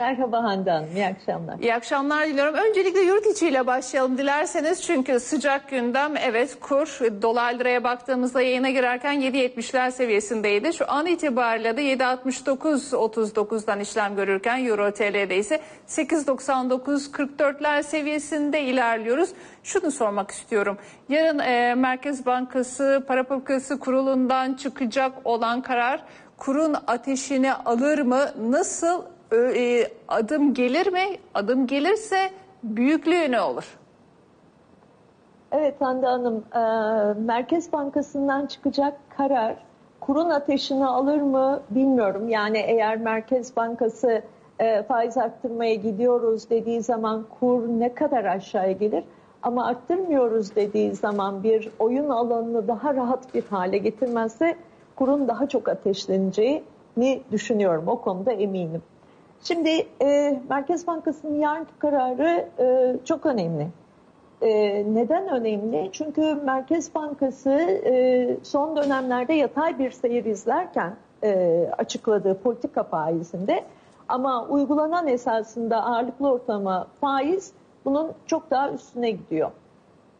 Merhaba Hande Hanım, iyi akşamlar. İyi akşamlar diliyorum. Öncelikle yurt içiyle başlayalım dilerseniz. Çünkü sıcak gündem evet kur dolar liraya baktığımızda yayına girerken 7.70'ler seviyesindeydi. Şu an itibariyle de 7.69.39'dan işlem görürken Euro TL'de ise 8.99.44'ler seviyesinde ilerliyoruz. Şunu sormak istiyorum. Yarın e, Merkez Bankası Para Politikası Kurulu'ndan çıkacak olan karar kurun ateşini alır mı? Nasıl e, adım gelir mi? Adım gelirse büyüklüğü ne olur? Evet Hande Hanım, e, Merkez Bankası'ndan çıkacak karar kurun ateşini alır mı bilmiyorum. Yani eğer Merkez Bankası e, faiz arttırmaya gidiyoruz dediği zaman kur ne kadar aşağıya gelir? Ama arttırmıyoruz dediği zaman bir oyun alanını daha rahat bir hale getirmezse kurun daha çok ateşleneceğini düşünüyorum. O konuda eminim. Şimdi e, Merkez Bankası'nın yarınki kararı e, çok önemli. E, neden önemli? Çünkü Merkez Bankası e, son dönemlerde yatay bir seyir izlerken e, açıkladığı politika faizinde ama uygulanan esasında ağırlıklı ortama faiz bunun çok daha üstüne gidiyor.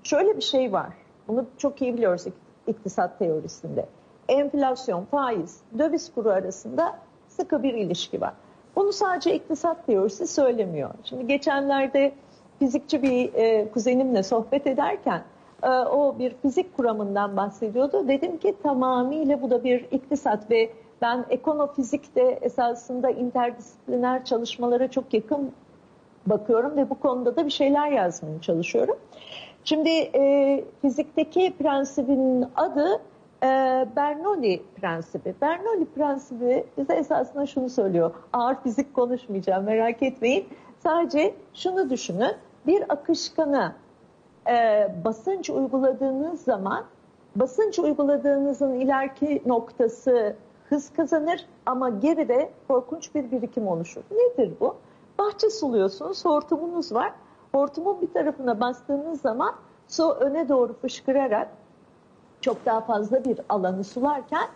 Şöyle bir şey var, bunu çok iyi biliyoruz iktisat teorisinde. Enflasyon, faiz, döviz kuru arasında sıkı bir ilişki var. Bunu sadece iktisat teorisi söylemiyor. Şimdi geçenlerde fizikçi bir e, kuzenimle sohbet ederken e, o bir fizik kuramından bahsediyordu. Dedim ki tamamıyla bu da bir iktisat ve ben ekonofizikte esasında interdisipliner çalışmalara çok yakın bakıyorum ve bu konuda da bir şeyler yazmaya çalışıyorum. Şimdi e, fizikteki prensibin adı e, Bernoulli prensibi. Bernoulli prensibi bize esasında şunu söylüyor. Ağır fizik konuşmayacağım merak etmeyin. Sadece şunu düşünün. Bir akışkana e, basınç uyguladığınız zaman basınç uyguladığınızın ileriki noktası hız kazanır ama geride korkunç bir birikim oluşur. Nedir bu? Bahçe suluyorsunuz, hortumunuz var. Hortumun bir tarafına bastığınız zaman su öne doğru fışkırarak çok daha fazla bir alanı sularken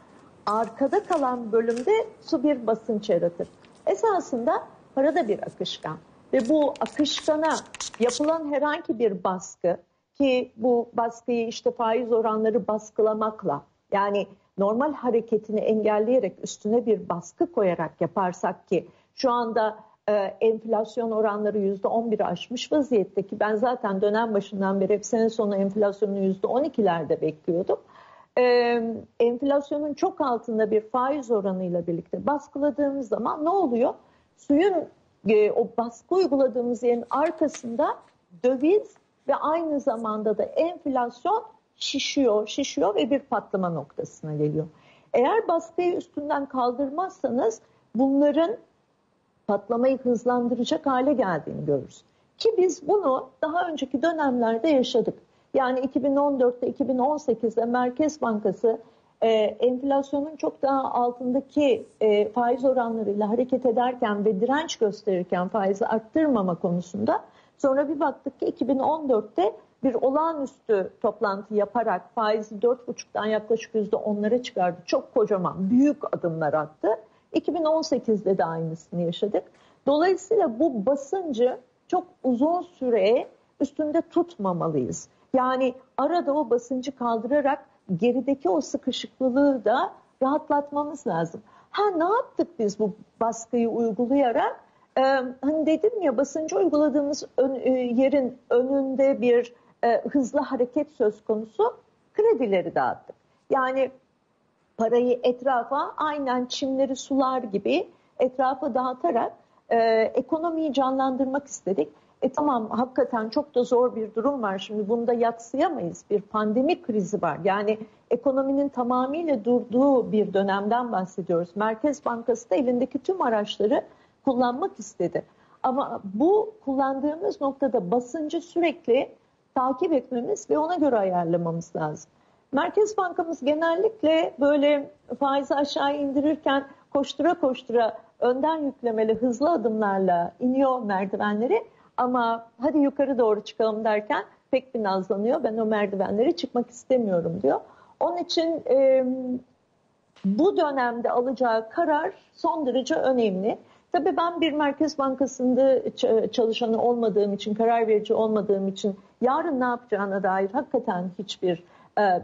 arkada kalan bölümde su bir basınç yaratır. Esasında para da bir akışkan ve bu akışkana yapılan herhangi bir baskı ki bu baskıyı işte faiz oranları baskılamakla yani normal hareketini engelleyerek üstüne bir baskı koyarak yaparsak ki şu anda e, enflasyon oranları yüzde on biri aşmış vaziyette ki ben zaten dönem başından beri hep sene sonu enflasyonu yüzde on ikilerde bekliyordum. E, enflasyonun çok altında bir faiz oranıyla birlikte baskıladığımız zaman ne oluyor? Suyun e, o baskı uyguladığımız yerin arkasında döviz ve aynı zamanda da enflasyon şişiyor, şişiyor ve bir patlama noktasına geliyor. Eğer baskıyı üstünden kaldırmazsanız bunların patlamayı hızlandıracak hale geldiğini görürüz. Ki biz bunu daha önceki dönemlerde yaşadık. Yani 2014'te 2018'de Merkez Bankası e, enflasyonun çok daha altındaki e, faiz oranlarıyla hareket ederken ve direnç gösterirken faizi arttırmama konusunda sonra bir baktık ki 2014'te bir olağanüstü toplantı yaparak faizi 4,5'tan yaklaşık %10'lara çıkardı. Çok kocaman, büyük adımlar attı. 2018'de de aynısını yaşadık. Dolayısıyla bu basıncı çok uzun süre üstünde tutmamalıyız. Yani arada o basıncı kaldırarak gerideki o sıkışıklılığı da rahatlatmamız lazım. Ha ne yaptık biz bu baskıyı uygulayarak? Ee, hani dedim ya basıncı uyguladığımız ön, e, yerin önünde bir e, hızlı hareket söz konusu kredileri dağıttık. Yani parayı etrafa aynen çimleri sular gibi etrafa dağıtarak e, ekonomiyi canlandırmak istedik. E tamam hakikaten çok da zor bir durum var. Şimdi bunu da yatsıyamayız. Bir pandemi krizi var. Yani ekonominin tamamıyla durduğu bir dönemden bahsediyoruz. Merkez Bankası da elindeki tüm araçları kullanmak istedi. Ama bu kullandığımız noktada basıncı sürekli takip etmemiz ve ona göre ayarlamamız lazım. Merkez Bankamız genellikle böyle faizi aşağı indirirken koştura koştura önden yüklemeli hızlı adımlarla iniyor merdivenleri ama hadi yukarı doğru çıkalım derken pek bir nazlanıyor. Ben o merdivenleri çıkmak istemiyorum diyor. Onun için e, bu dönemde alacağı karar son derece önemli. Tabii ben bir Merkez Bankası'nda çalışanı olmadığım için, karar verici olmadığım için yarın ne yapacağına dair hakikaten hiçbir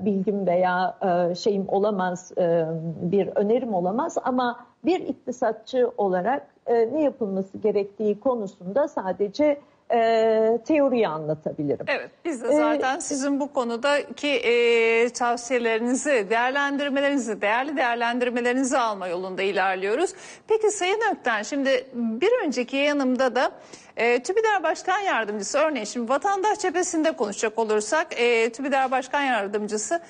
bilgim veya e, şeyim olamaz, e, bir önerim olamaz. Ama bir iktisatçı olarak e, ne yapılması gerektiği konusunda sadece e, teoriyi anlatabilirim. Evet biz de zaten ee, sizin bu konudaki e, tavsiyelerinizi, değerlendirmelerinizi, değerli değerlendirmelerinizi alma yolunda ilerliyoruz. Peki Sayın Ökten şimdi bir önceki yanımda da e, TÜBİDAR Başkan Yardımcısı örneğin şimdi vatandaş cephesinde konuşacak olursak e, TÜBİDAR Başkan Yardımcısı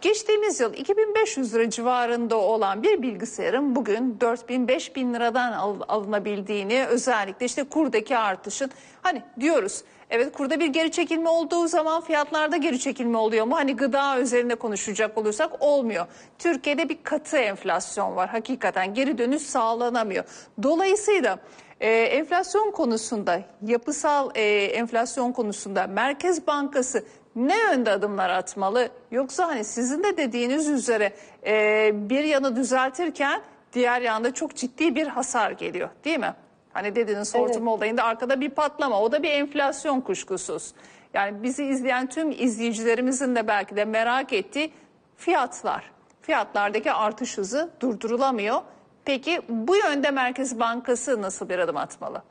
Geçtiğimiz yıl 2500 lira civarında olan bir bilgisayarın bugün 4000-5000 liradan alınabildiğini özellikle işte kurdaki artışın hani diyoruz Evet kurda bir geri çekilme olduğu zaman fiyatlarda geri çekilme oluyor mu? Hani gıda üzerinde konuşacak olursak olmuyor. Türkiye'de bir katı enflasyon var hakikaten geri dönüş sağlanamıyor. Dolayısıyla e, enflasyon konusunda yapısal e, enflasyon konusunda Merkez Bankası ne yönde adımlar atmalı? Yoksa hani sizin de dediğiniz üzere e, bir yanı düzeltirken diğer yanda çok ciddi bir hasar geliyor değil mi? Hani dediğiniz hortum evet. olayında arkada bir patlama o da bir enflasyon kuşkusuz. Yani bizi izleyen tüm izleyicilerimizin de belki de merak ettiği fiyatlar. Fiyatlardaki artış hızı durdurulamıyor. Peki bu yönde Merkez Bankası nasıl bir adım atmalı?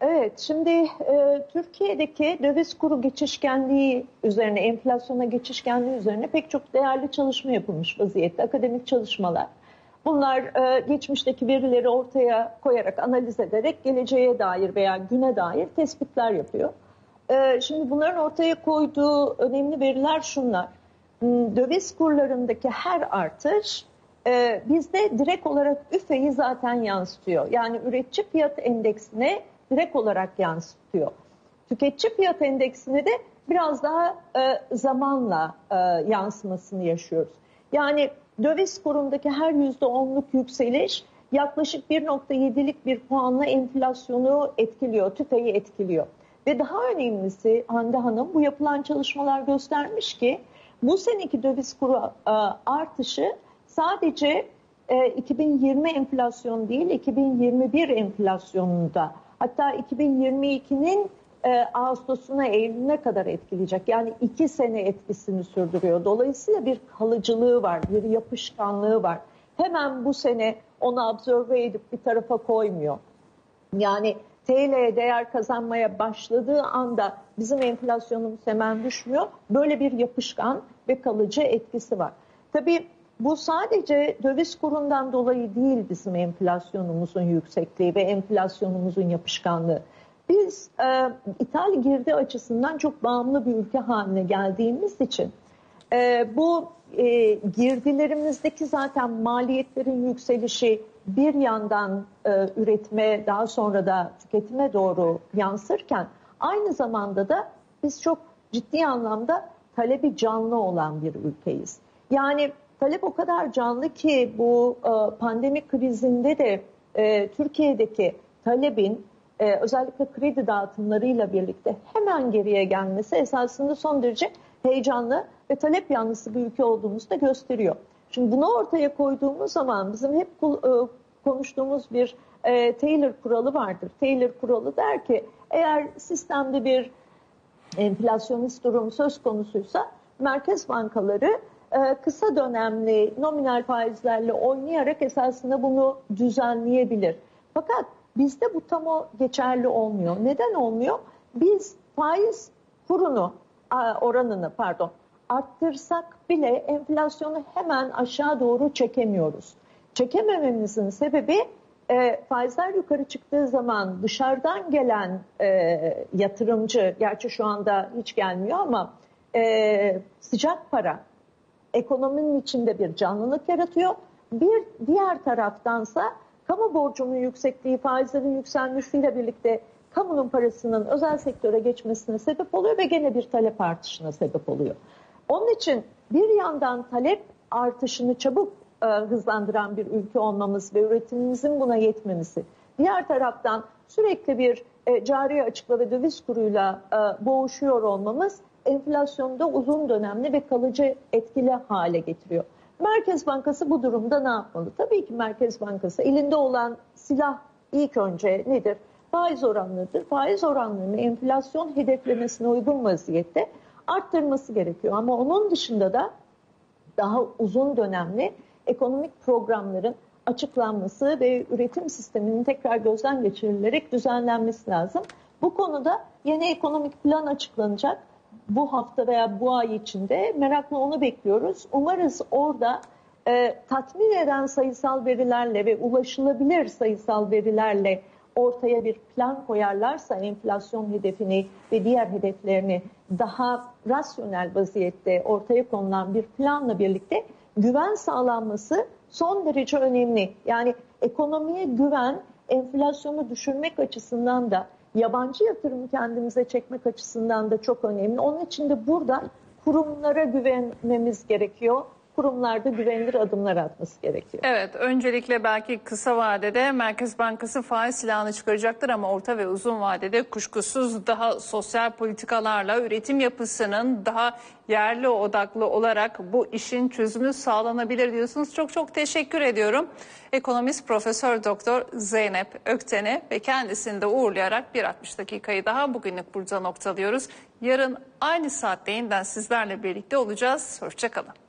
Evet, şimdi e, Türkiye'deki döviz kuru geçişkenliği üzerine, enflasyona geçişkenliği üzerine pek çok değerli çalışma yapılmış vaziyette, akademik çalışmalar. Bunlar e, geçmişteki verileri ortaya koyarak, analiz ederek geleceğe dair veya güne dair tespitler yapıyor. E, şimdi bunların ortaya koyduğu önemli veriler şunlar. Hmm, döviz kurlarındaki her artış e, bizde direkt olarak üfeyi zaten yansıtıyor. Yani üretici fiyat endeksine direkt olarak yansıtıyor. Tüketici fiyat endeksine de biraz daha e, zamanla e, yansımasını yaşıyoruz. Yani döviz kurundaki her yüzde onluk yükseliş yaklaşık 1.7'lik bir puanla enflasyonu etkiliyor, tüfeği etkiliyor. Ve daha önemlisi Hande Hanım bu yapılan çalışmalar göstermiş ki bu seneki döviz kuru e, artışı sadece e, 2020 enflasyon değil 2021 enflasyonunda Hatta 2022'nin e, Ağustos'una Eylül'üne kadar etkileyecek. Yani iki sene etkisini sürdürüyor. Dolayısıyla bir kalıcılığı var, bir yapışkanlığı var. Hemen bu sene onu absorbe edip bir tarafa koymuyor. Yani TL değer kazanmaya başladığı anda bizim enflasyonumuz hemen düşmüyor. Böyle bir yapışkan ve kalıcı etkisi var. Tabii bu sadece döviz kurundan dolayı değil bizim enflasyonumuzun yüksekliği ve enflasyonumuzun yapışkanlığı. Biz e, ithal girdi açısından çok bağımlı bir ülke haline geldiğimiz için e, bu e, girdilerimizdeki zaten maliyetlerin yükselişi bir yandan e, üretime daha sonra da tüketime doğru yansırken aynı zamanda da biz çok ciddi anlamda talebi canlı olan bir ülkeyiz. Yani talep o kadar canlı ki bu e, pandemi krizinde de e, Türkiye'deki talebin e, özellikle kredi dağıtımlarıyla birlikte hemen geriye gelmesi esasında son derece heyecanlı ve talep yanlısı bir ülke olduğumuzu da gösteriyor. Şimdi bunu ortaya koyduğumuz zaman bizim hep konuştuğumuz bir Taylor kuralı vardır. Taylor kuralı der ki eğer sistemde bir enflasyonist durum söz konusuysa merkez bankaları kısa dönemli nominal faizlerle oynayarak esasında bunu düzenleyebilir. Fakat bizde bu tam o geçerli olmuyor. Neden olmuyor? Biz faiz kurunu oranını pardon arttırsak bile enflasyonu hemen aşağı doğru çekemiyoruz. Çekemememizin sebebi e, faizler yukarı çıktığı zaman dışarıdan gelen e, yatırımcı, gerçi şu anda hiç gelmiyor ama e, sıcak para ekonominin içinde bir canlılık yaratıyor. Bir diğer taraftansa kamu borcunun yüksekliği, faizlerin yükselmesiyle birlikte kamunun parasının özel sektöre geçmesine sebep oluyor ve gene bir talep artışına sebep oluyor. Onun için bir yandan talep artışını çabuk e, hızlandıran bir ülke olmamız ve üretimimizin buna yetmemesi. Diğer taraftan sürekli bir e, cari açıkla ve döviz kuruyla e, boğuşuyor olmamız enflasyonda uzun dönemli ve kalıcı etkili hale getiriyor. Merkez Bankası bu durumda ne yapmalı? Tabii ki Merkez Bankası elinde olan silah ilk önce nedir? Faiz oranlarıdır. Faiz oranlarını enflasyon hedeflemesine uygun vaziyette arttırması gerekiyor. Ama onun dışında da daha uzun dönemli ekonomik programların açıklanması ve üretim sisteminin tekrar gözden geçirilerek düzenlenmesi lazım. Bu konuda yeni ekonomik plan açıklanacak bu hafta veya bu ay içinde merakla onu bekliyoruz. Umarız orada e, tatmin eden sayısal verilerle ve ulaşılabilir sayısal verilerle ortaya bir plan koyarlarsa enflasyon hedefini ve diğer hedeflerini daha rasyonel vaziyette ortaya konulan bir planla birlikte güven sağlanması son derece önemli. Yani ekonomiye güven enflasyonu düşürmek açısından da yabancı yatırım kendimize çekmek açısından da çok önemli. Onun için de burada kurumlara güvenmemiz gerekiyor. Kurumlarda güvenilir adımlar atması gerekiyor. Evet, öncelikle belki kısa vadede Merkez Bankası faiz silahını çıkaracaktır ama orta ve uzun vadede kuşkusuz daha sosyal politikalarla üretim yapısının daha yerli odaklı olarak bu işin çözümü sağlanabilir diyorsunuz. Çok çok teşekkür ediyorum. Ekonomist Profesör Doktor Zeynep Ökten'e ve kendisini de uğurlayarak bir 60 dakikayı daha bugünlük burada noktalıyoruz. Yarın aynı saatte yeniden sizlerle birlikte olacağız. Hoşçakalın.